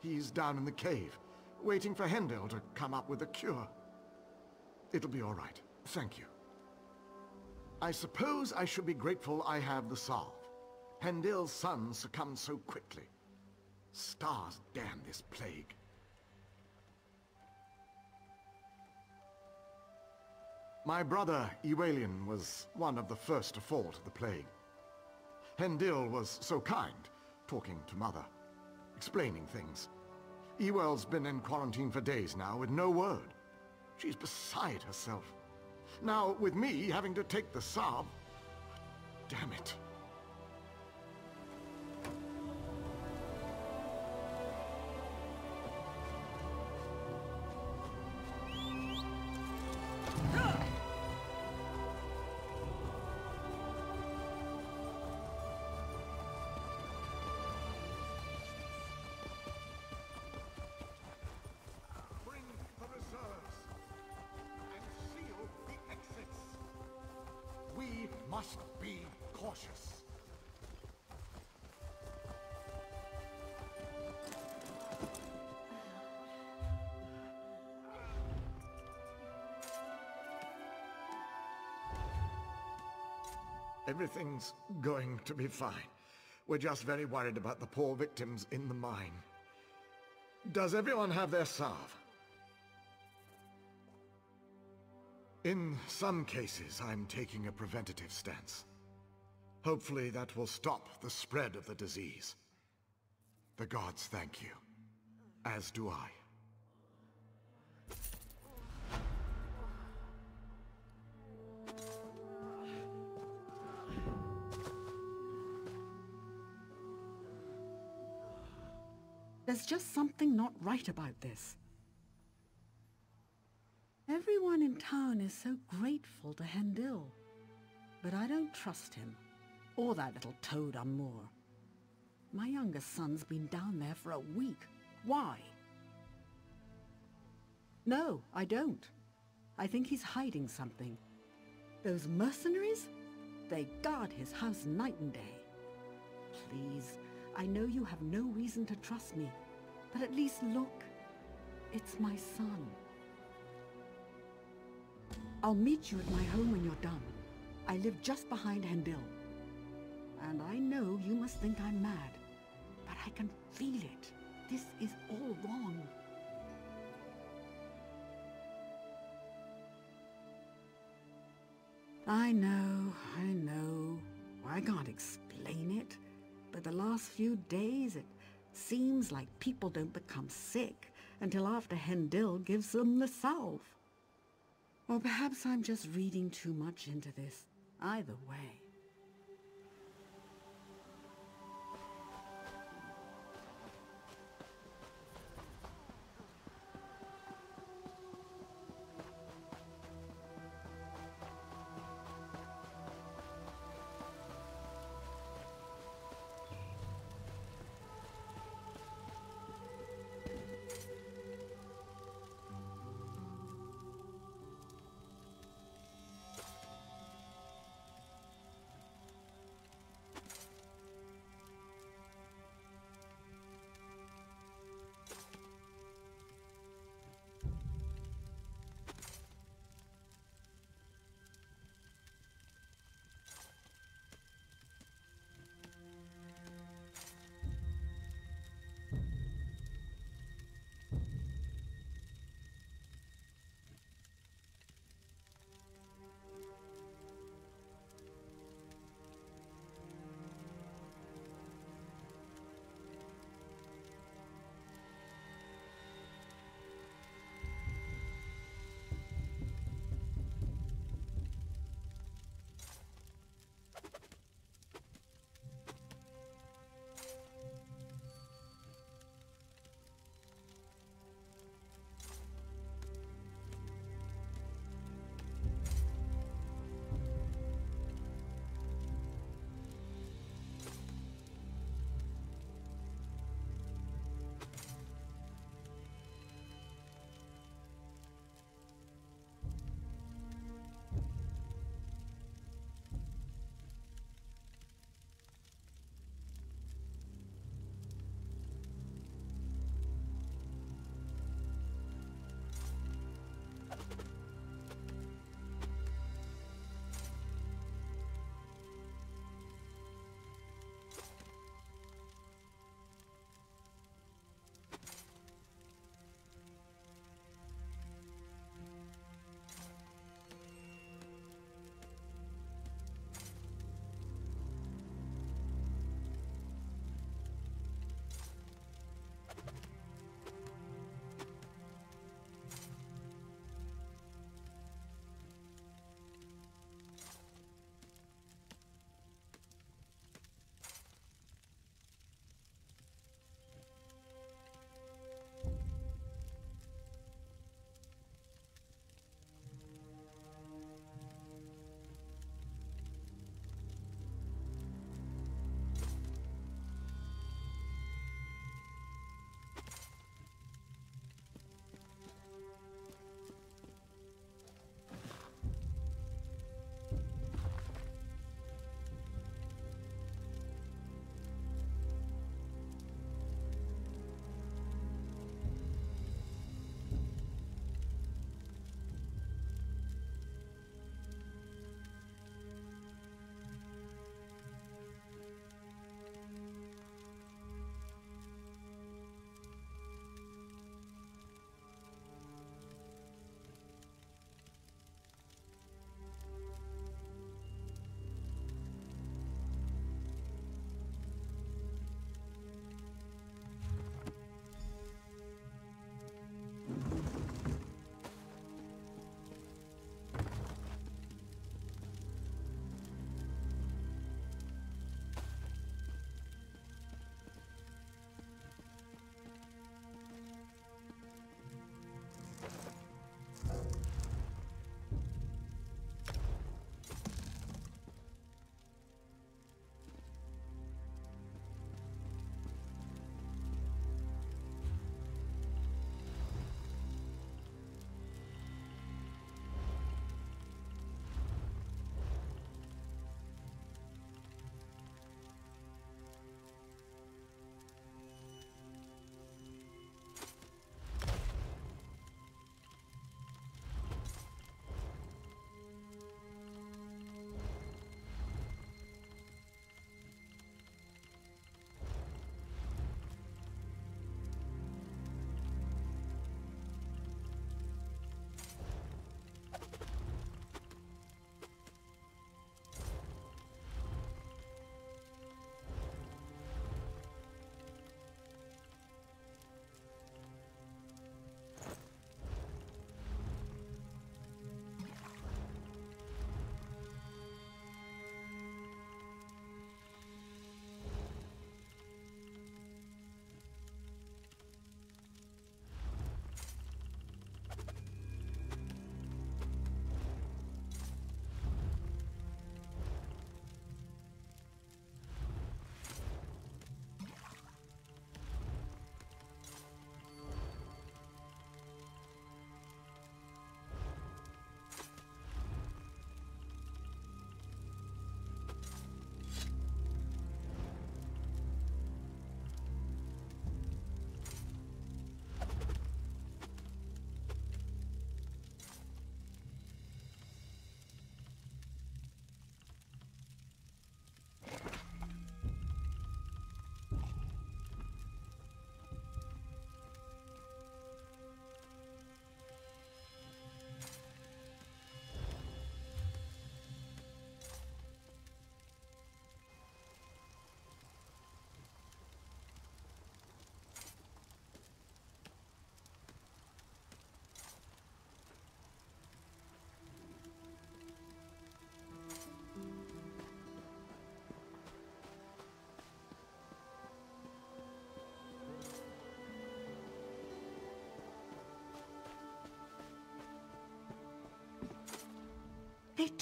He's down in the cave, waiting for Hendil to come up with a cure. It'll be all right. Thank you. I suppose I should be grateful I have the salve. Hendil's son succumbed so quickly. Stars damn this plague. My brother, Ewalian, was one of the first to fall to the plague. Hendil was so kind, talking to Mother, explaining things. Ewell's been in quarantine for days now with no word. She's beside herself. Now, with me having to take the sob... Damn it. cautious. Everything's going to be fine. We're just very worried about the poor victims in the mine. Does everyone have their salve? In some cases, I'm taking a preventative stance. Hopefully that will stop the spread of the disease. The gods thank you. As do I. There's just something not right about this. Everyone in town is so grateful to Hendil. But I don't trust him. Or that little toad Amur. My youngest son's been down there for a week. Why? No, I don't. I think he's hiding something. Those mercenaries? They guard his house night and day. Please, I know you have no reason to trust me, but at least look. It's my son. I'll meet you at my home when you're done. I live just behind Hendil. And I know you must think I'm mad, but I can feel it. This is all wrong. I know, I know. I can't explain it, but the last few days it seems like people don't become sick until after Hendil gives them the salve. Or perhaps I'm just reading too much into this. Either way.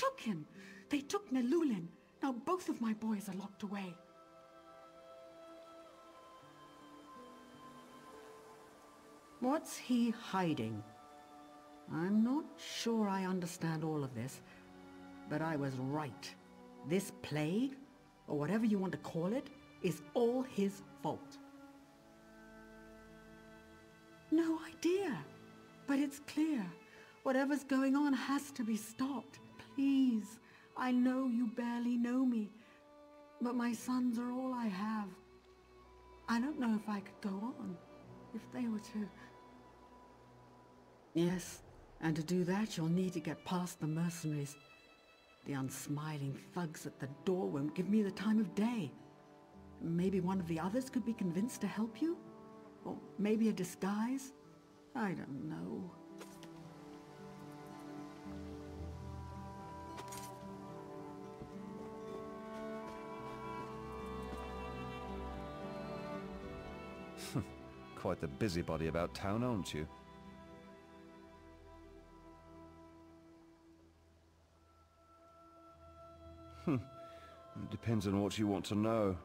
Tarkin. They took Nelulin. Now both of my boys are locked away. What's he hiding? I'm not sure I understand all of this, but I was right. This plague, or whatever you want to call it, is all his fault. No idea. But it's clear. Whatever's going on has to be stopped. Please. I know you barely know me, but my sons are all I have. I don't know if I could go on, if they were to... Yes, and to do that you'll need to get past the mercenaries. The unsmiling thugs at the door won't give me the time of day. Maybe one of the others could be convinced to help you? Or maybe a disguise? I don't know. Quite the busybody about town, aren't you? Hmm. It depends on what you want to know.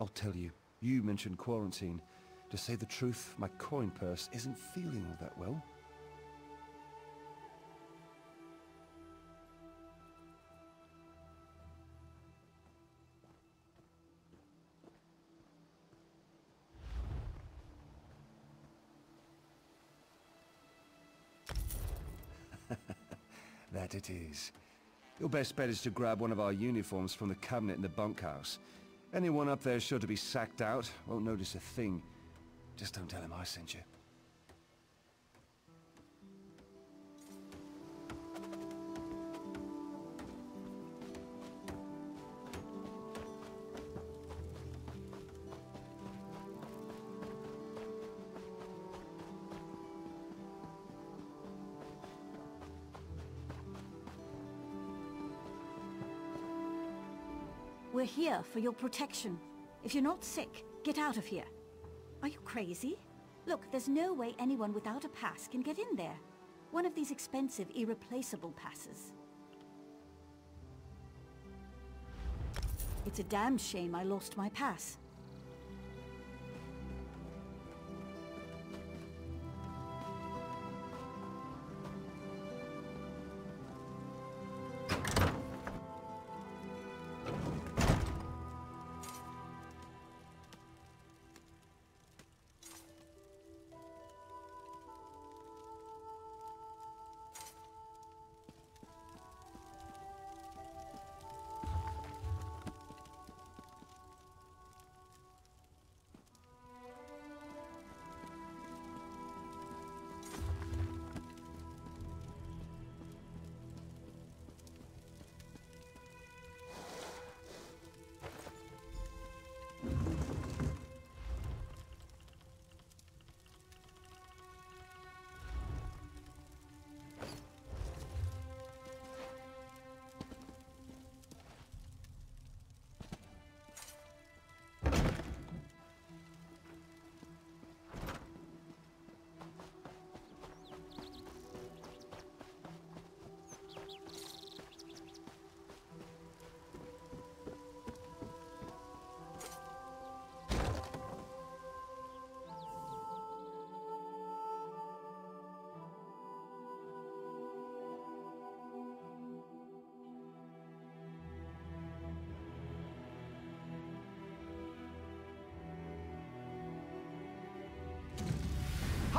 I'll tell you. You mentioned quarantine. To say the truth, my coin purse isn't feeling all that well. Your best bet is to grab one of our uniforms from the cabinet in the bunkhouse. Anyone up there sure to be sacked out, won't notice a thing. Just don't tell him I sent you. Here for your protection. If you're not sick, get out of here. Are you crazy? Look, there's no way anyone without a pass can get in there. One of these expensive, irreplaceable passes. It's a damn shame I lost my pass.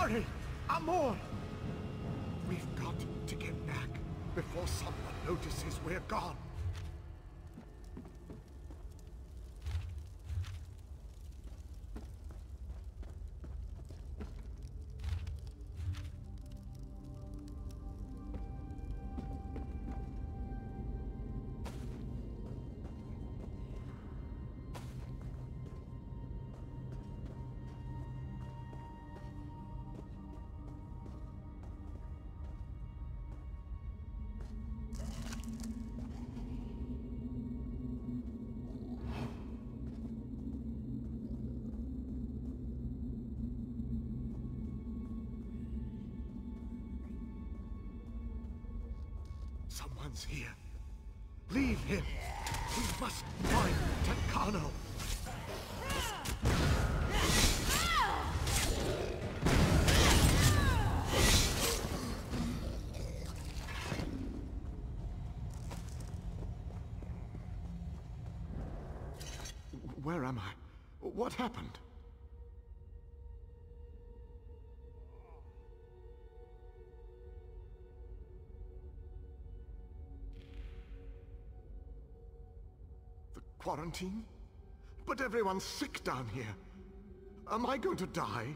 Hurry! Amor! We've got to get back before someone notices we're gone. Here. Leave him. We must find Tenkano. Where am I? What happened? Quarantine? But everyone's sick down here. Am I going to die?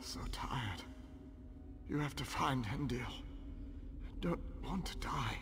So tired. You have to find Hendil. Don't want to die.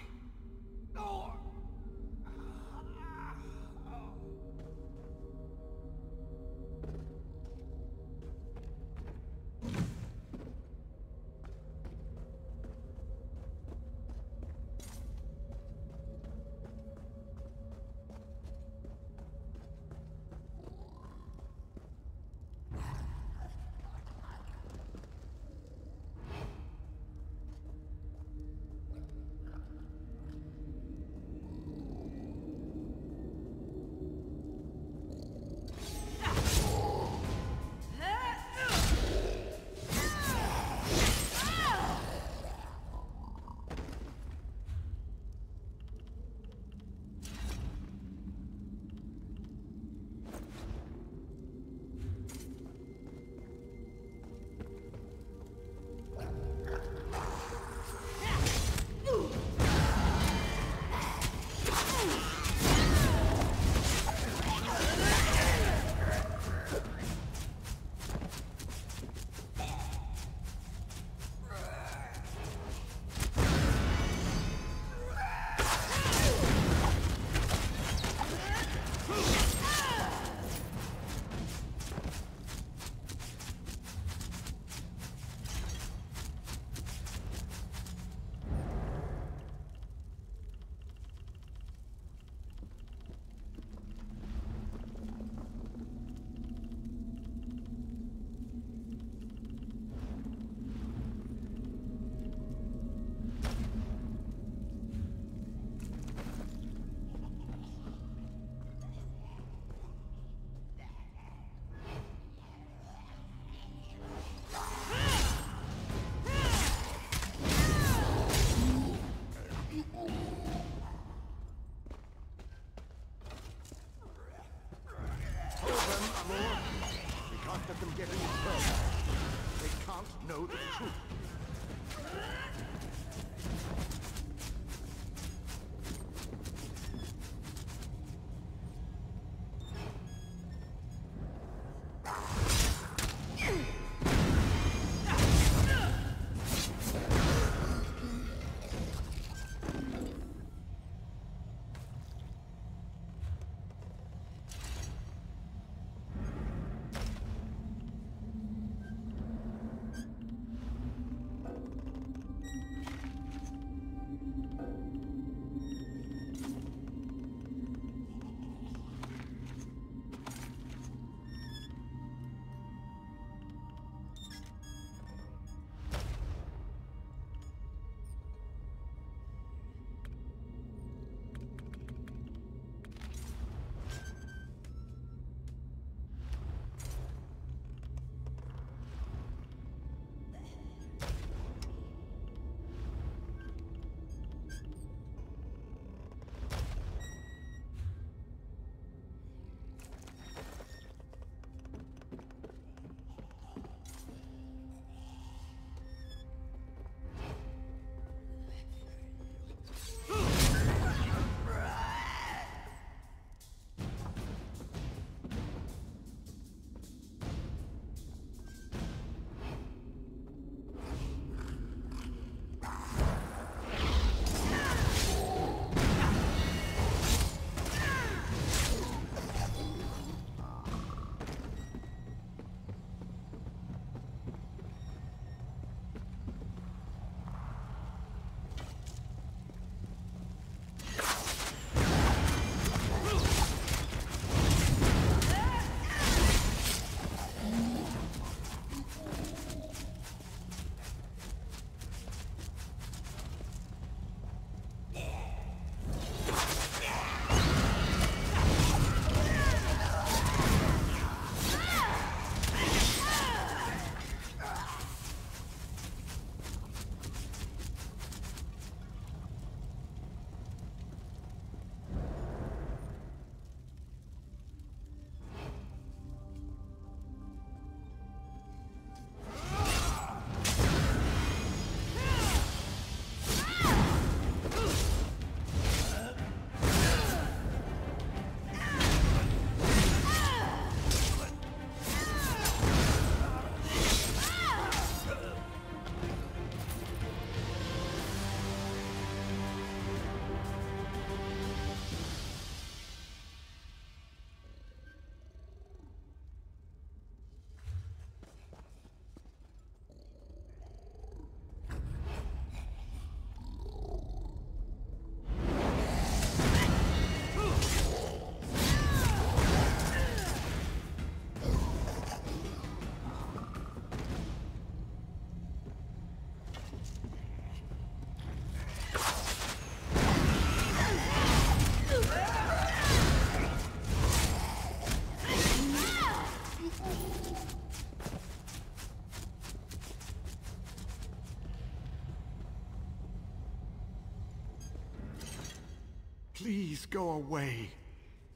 Please go away.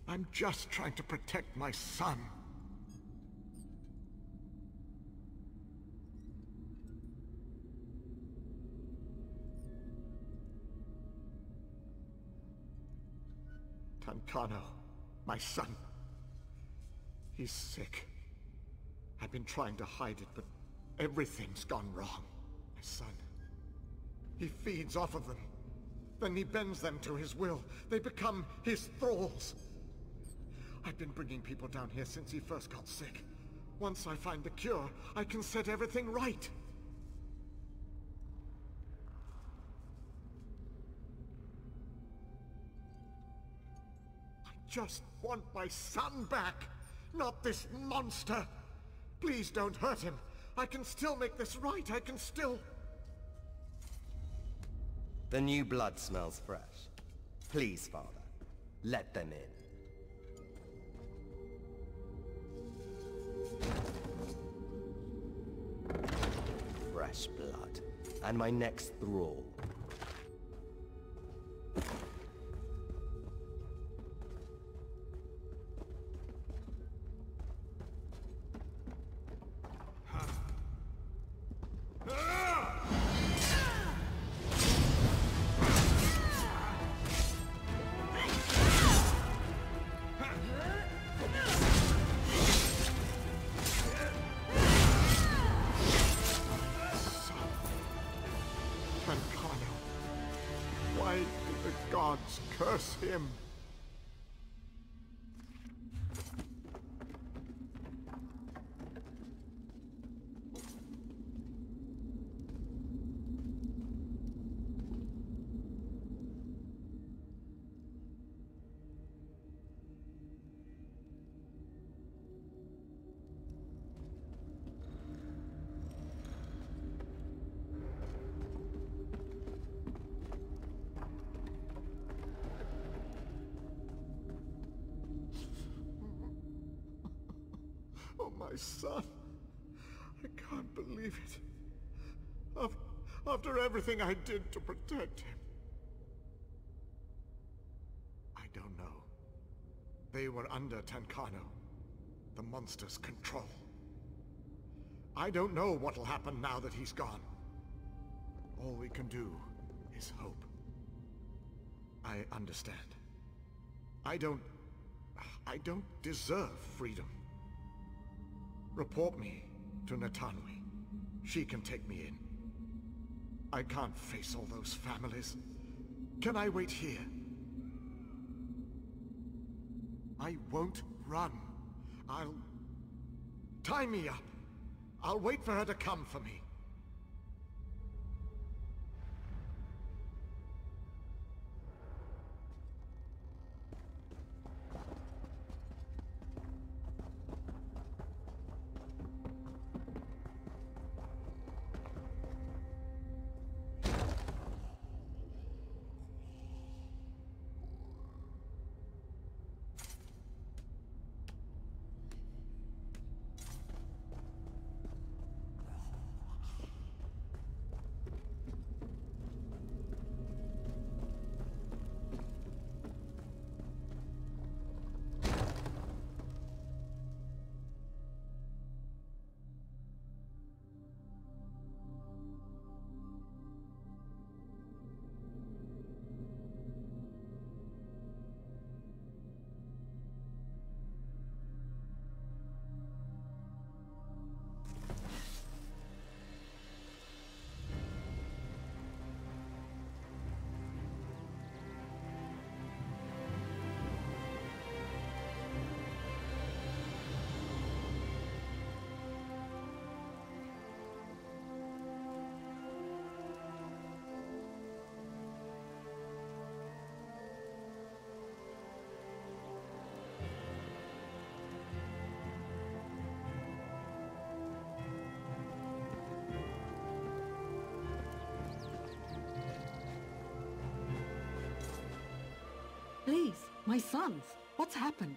I'm just trying to protect my son. Tancano, my son. He's sick. I've been trying to hide it, but everything's gone wrong. My son. He feeds off of them. Then he bends them to his will. They become his thralls. I've been bringing people down here since he first got sick. Once I find the cure, I can set everything right. I just want my son back, not this monster. Please don't hurt him. I can still make this right. I can still... The new blood smells fresh. Please, Father, let them in. Fresh blood. And my next thrall. My son. I can't believe it. After everything I did to protect him. I don't know. They were under Tancano, the monster's control. I don't know what'll happen now that he's gone. All we can do is hope. I understand. I don't... I don't deserve freedom. Report me to Natanwi. She can take me in. I can't face all those families. Can I wait here? I won't run. I'll... Tie me up. I'll wait for her to come for me. My sons, what's happened?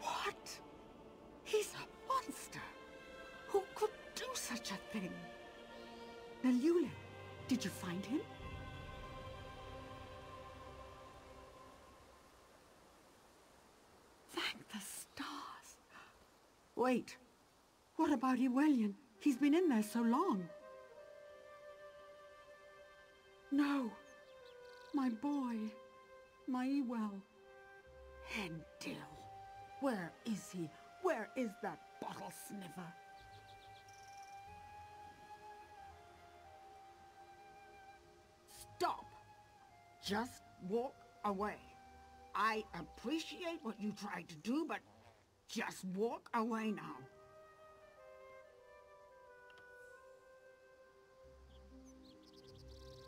What? He's a monster. Who could do such a thing? Nalule, Did you find him? Thank the stars. Wait. What about Ewellian? He's been in there so long. No. My boy. My Ewell. Hendil. Where is he? Where is that bottle sniffer? Stop! Just walk away. I appreciate what you tried to do, but just walk away now.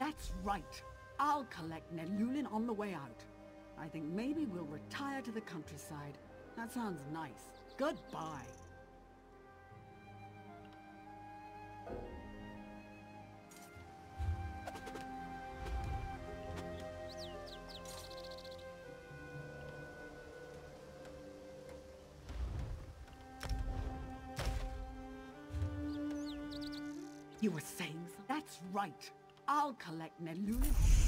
That's right. I'll collect Nelulin on the way out. I think maybe we'll retire to the countryside. That sounds nice. Goodbye. You were saying so? That's right. I'll collect Nelulin.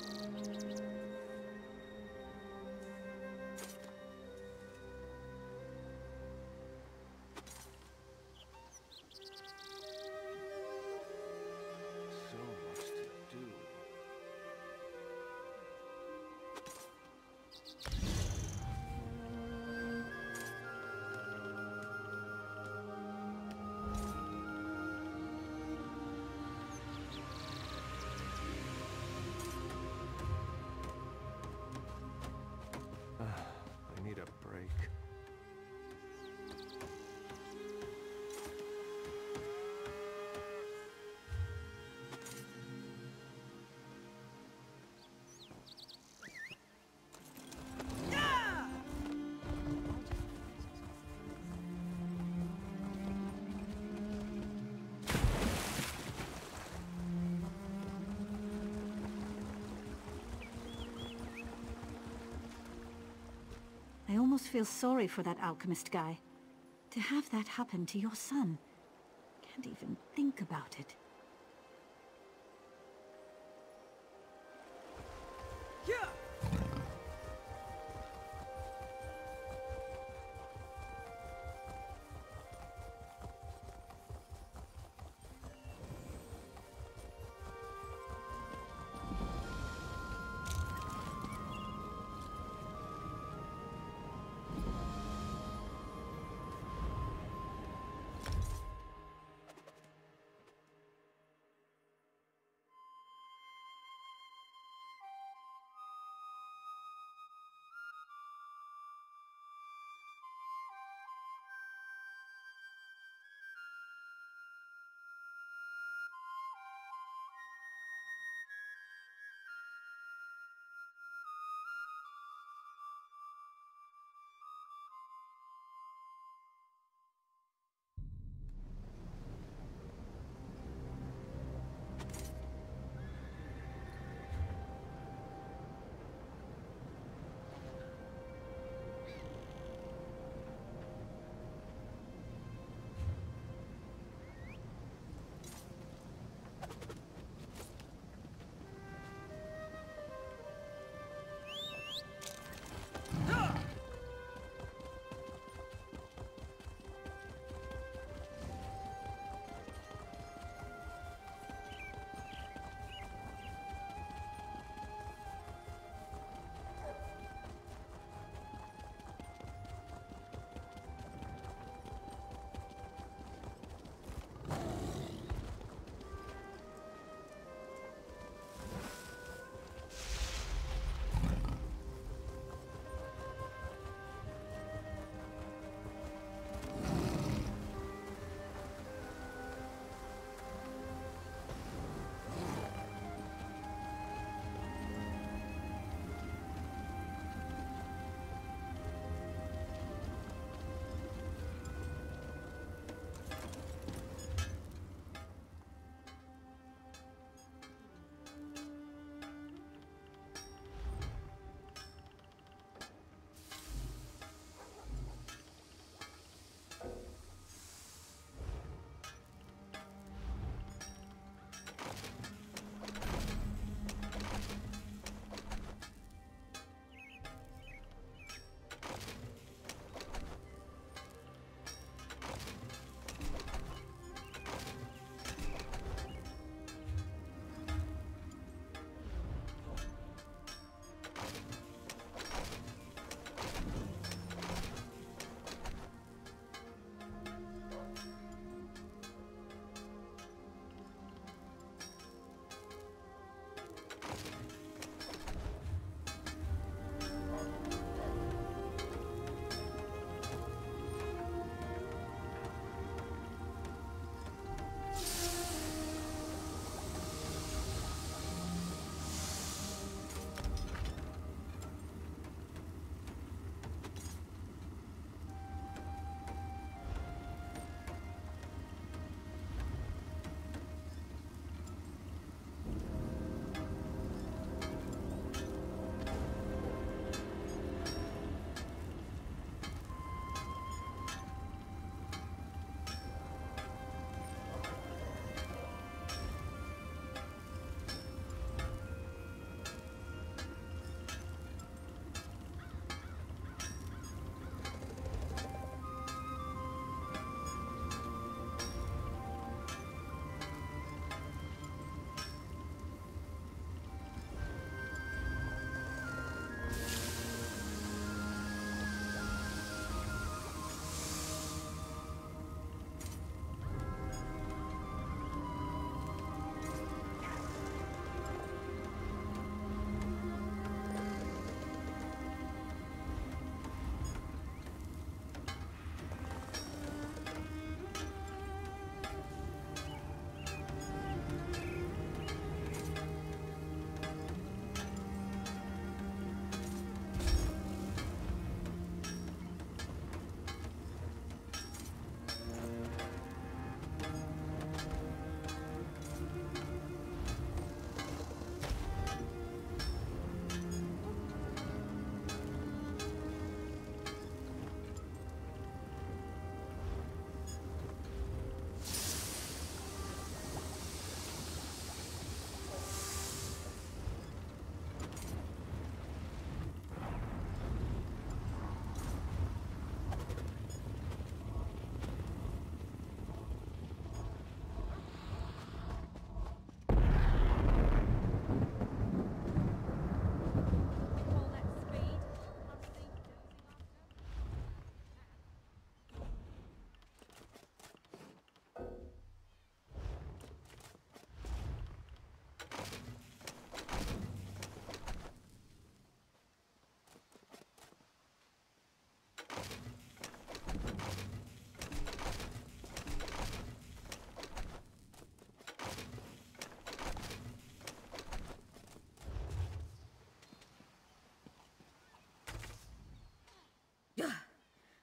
almost feel sorry for that alchemist guy. To have that happen to your son. Can't even think about it.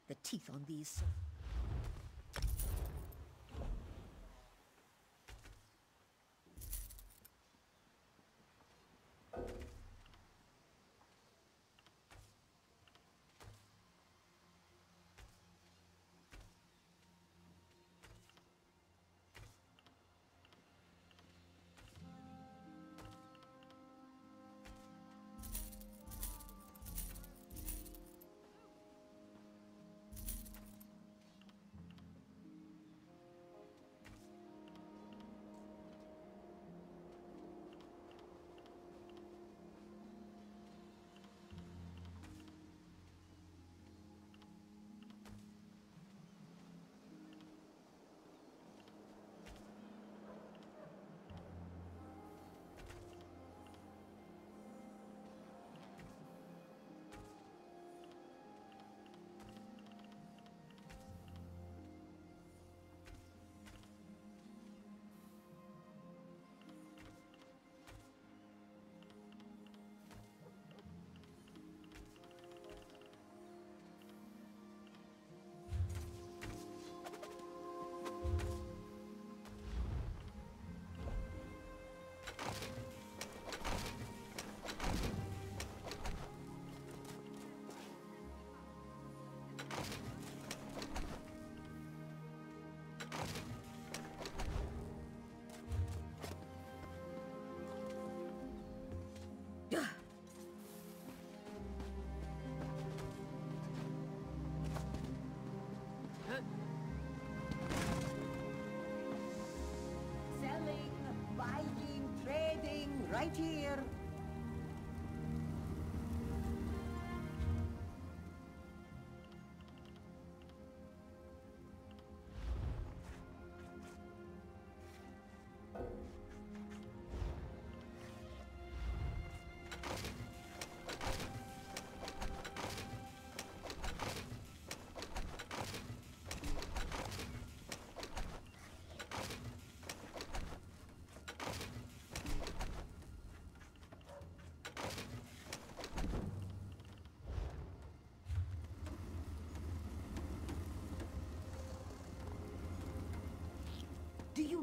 The teeth on these...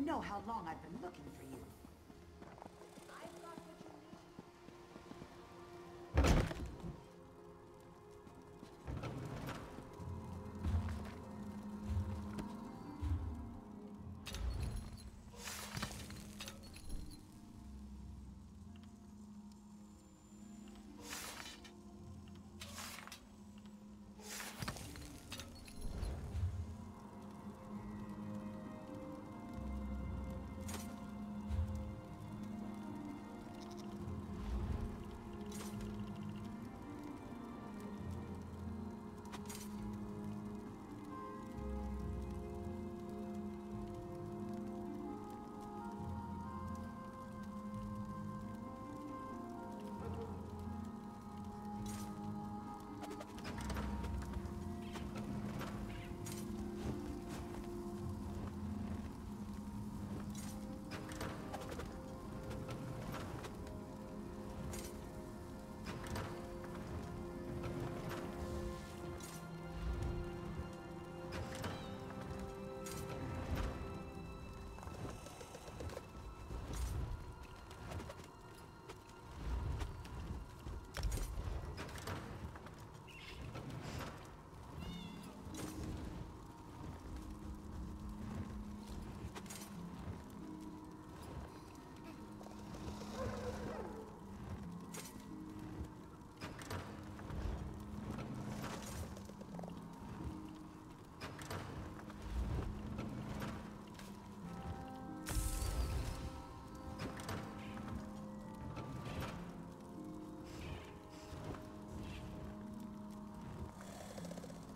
know how long I've been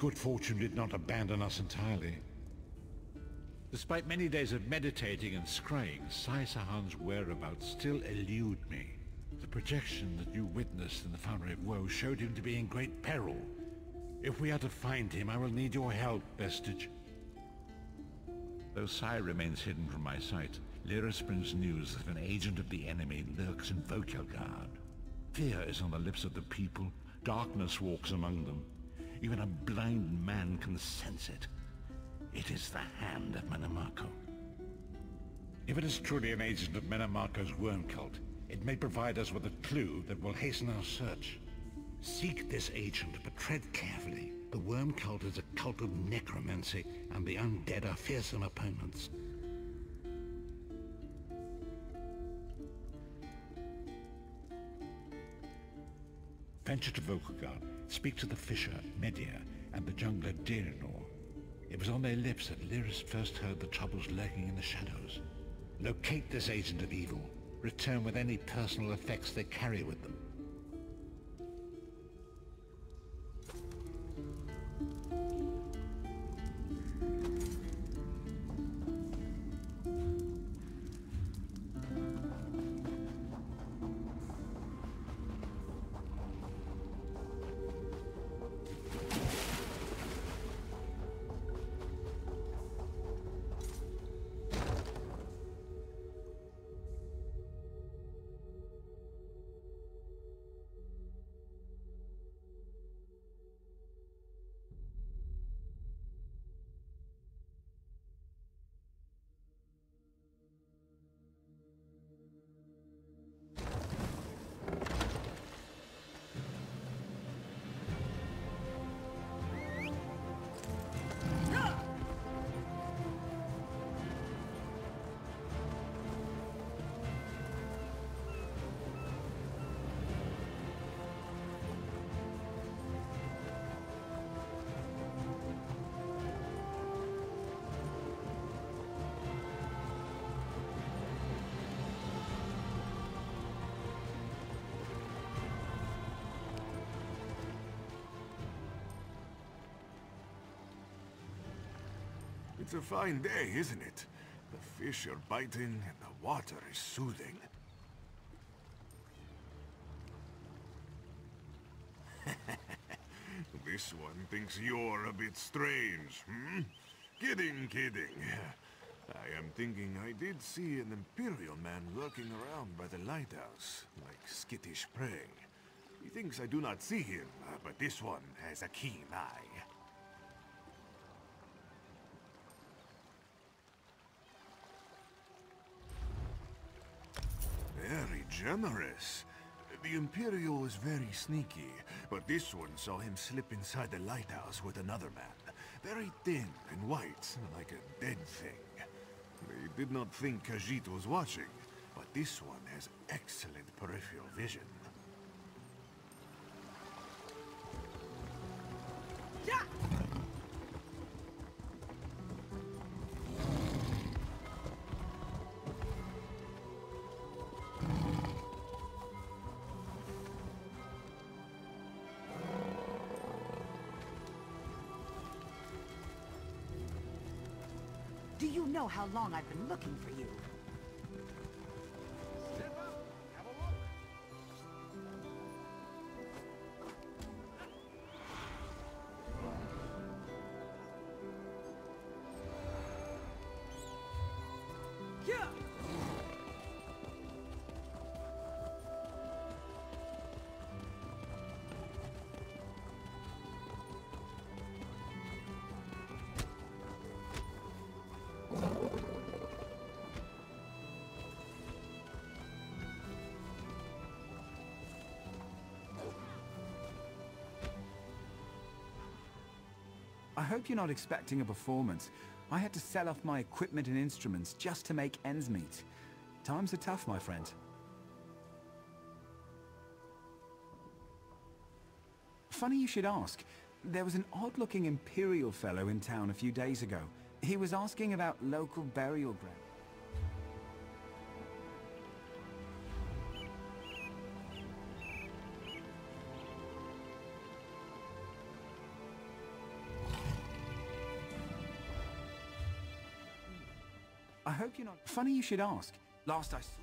Good fortune did not abandon us entirely. Despite many days of meditating and scrying, Sai Sahan's whereabouts still elude me. The projection that you witnessed in the Foundry of Woe showed him to be in great peril. If we are to find him, I will need your help, Vestige. Though Sai remains hidden from my sight, Lyris brings news that an agent of the enemy lurks in Vulkhel Guard. Fear is on the lips of the people, darkness walks among them. Even a blind man can sense it. It is the hand of Mannimarco. If it is truly an agent of Mannimarco's worm cult, it may provide us with a clue that will hasten our search. Seek this agent, but tread carefully. The worm cult is a cult of necromancy, and the undead are fearsome opponents. Venture to Vulkhel Guard, speak to the fisher, Medea, and the jungler Dirinor. It was on their lips that Lyris first heard the troubles lurking in the shadows. Locate this agent of evil. Return with any personal effects they carry with them. It's a fine day, isn't it? The fish are biting and the water is soothing. [laughs] this one thinks you're a bit strange, hmm? Kidding, kidding. I am thinking I did see an Imperial man lurking around by the lighthouse, like skittish prey. He thinks I do not see him, but this one has a keen eye. Very generous. The Imperial is very sneaky, but this one saw him slip inside the lighthouse with another man. Very thin and white, like a dead thing. They did not think Khajiit was watching, but this one has excellent peripheral vision. Know how long I've been looking for you? Hope you're not expecting a performance. I had to sell off my equipment and instruments just to make ends meet. Times are tough, my friend. Funny you should ask. There was an odd-looking Imperial fellow in town a few days ago. He was asking about local burial ground. Hope you're not... Funny you should ask. Last I saw...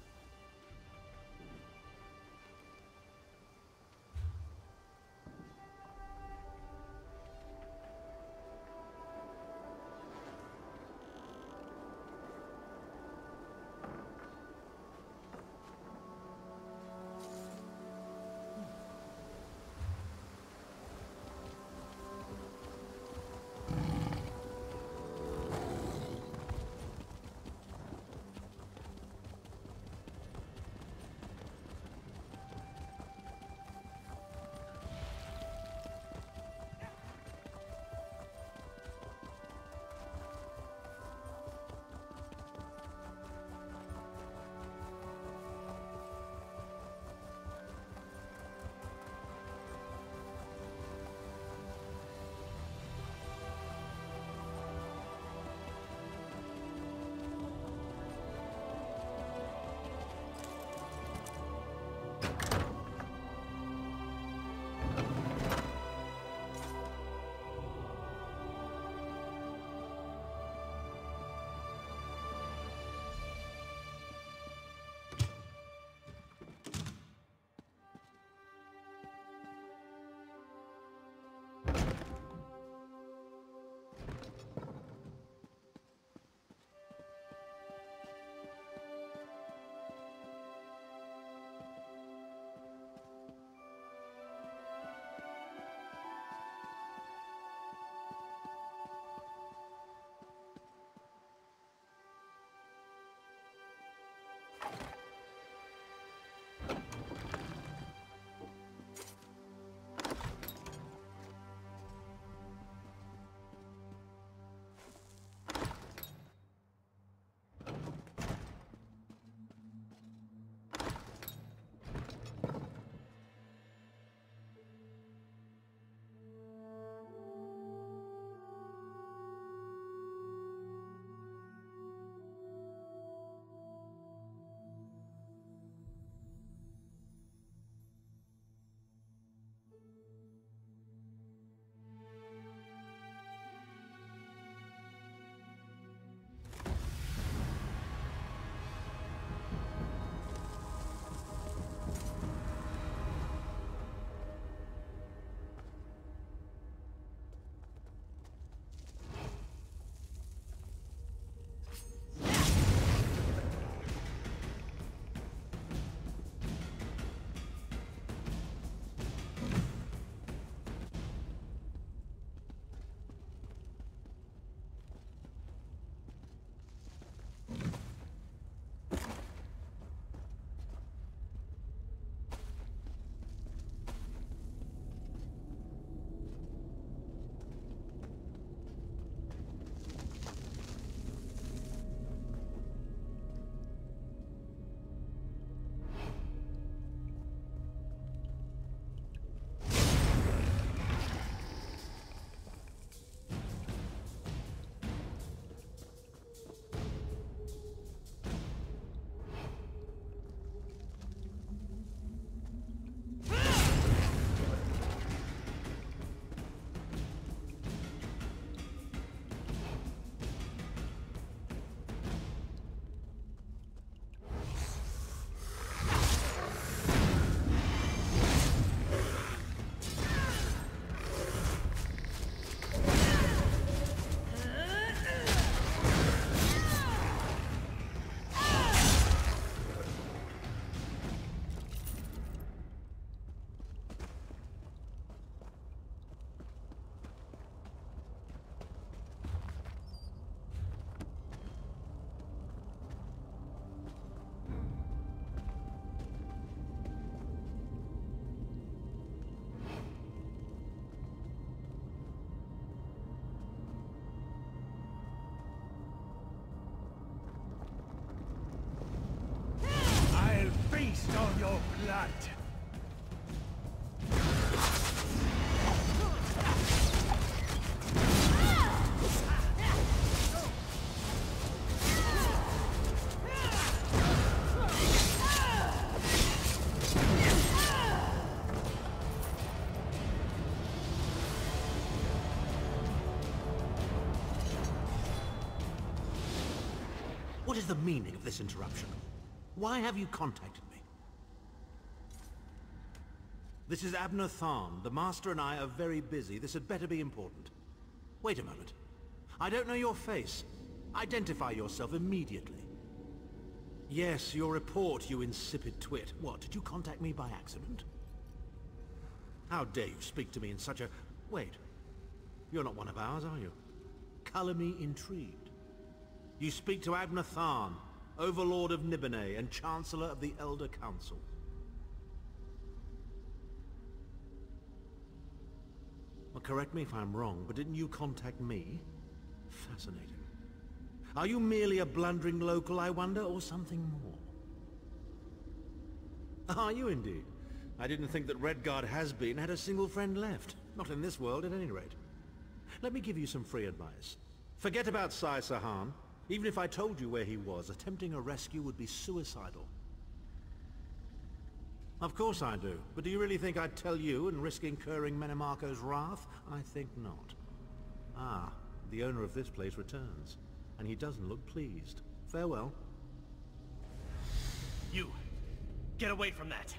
the meaning of this interruption? Why have you contacted me? This is Abner Tharn. The Master and I are very busy. This had better be important. Wait a moment. I don't know your face. Identify yourself immediately. Yes, your report, you insipid twit. What, did you contact me by accident? How dare you speak to me in such a... Wait. You're not one of ours, are you? Color me intrigued. You speak to Abner Tharn, Overlord of Nibene and Chancellor of the Elder Council. Well, correct me if I'm wrong, but didn't you contact me? Fascinating. Are you merely a blundering local, I wonder, or something more? Are you indeed? I didn't think that Redguard has been had a single friend left. Not in this world, at any rate. Let me give you some free advice. Forget about Sai Sahan. Even if I told you where he was, attempting a rescue would be suicidal. Of course I do. But do you really think I'd tell you and risk incurring Mannimarco's wrath? I think not. Ah, the owner of this place returns. And he doesn't look pleased. Farewell. You! Get away from that!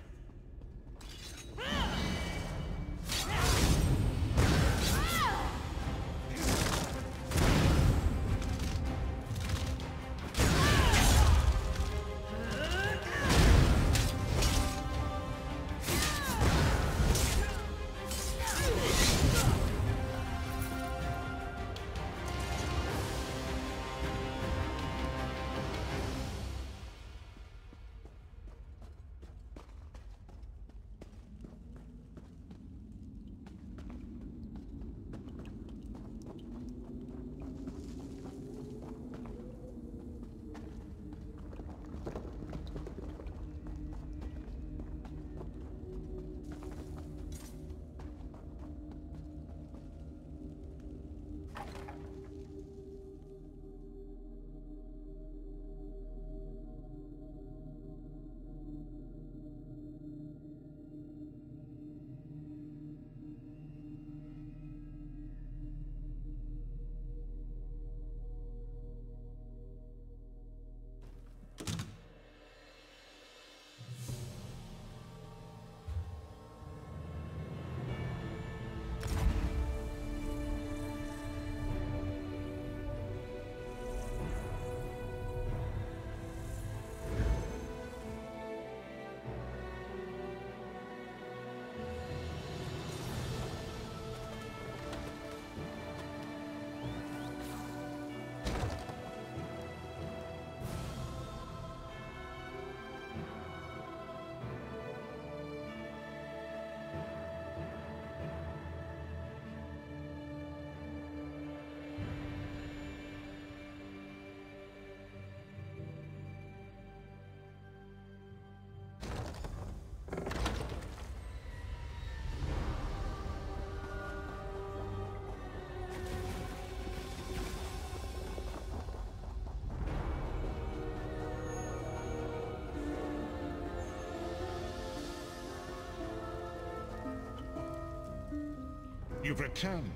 You've returned.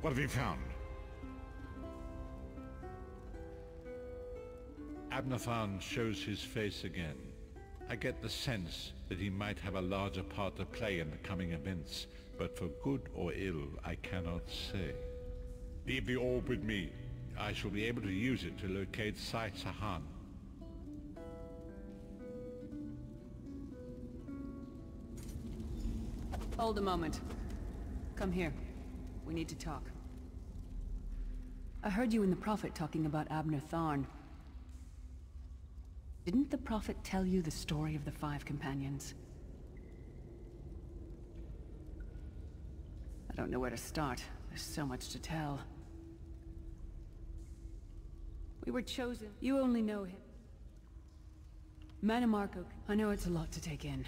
What have you found? Abner Tharn shows his face again. I get the sense that he might have a larger part to play in the coming events, but for good or ill, I cannot say. Leave the orb with me. I shall be able to use it to locate Sai Sahan. Hold a moment. Come here. We need to talk. I heard you and the Prophet talking about Abner Tharn. Didn't the Prophet tell you the story of the Five Companions? I don't know where to start. There's so much to tell. We were chosen. You only know him. Mannimarco. I know it's a lot to take in.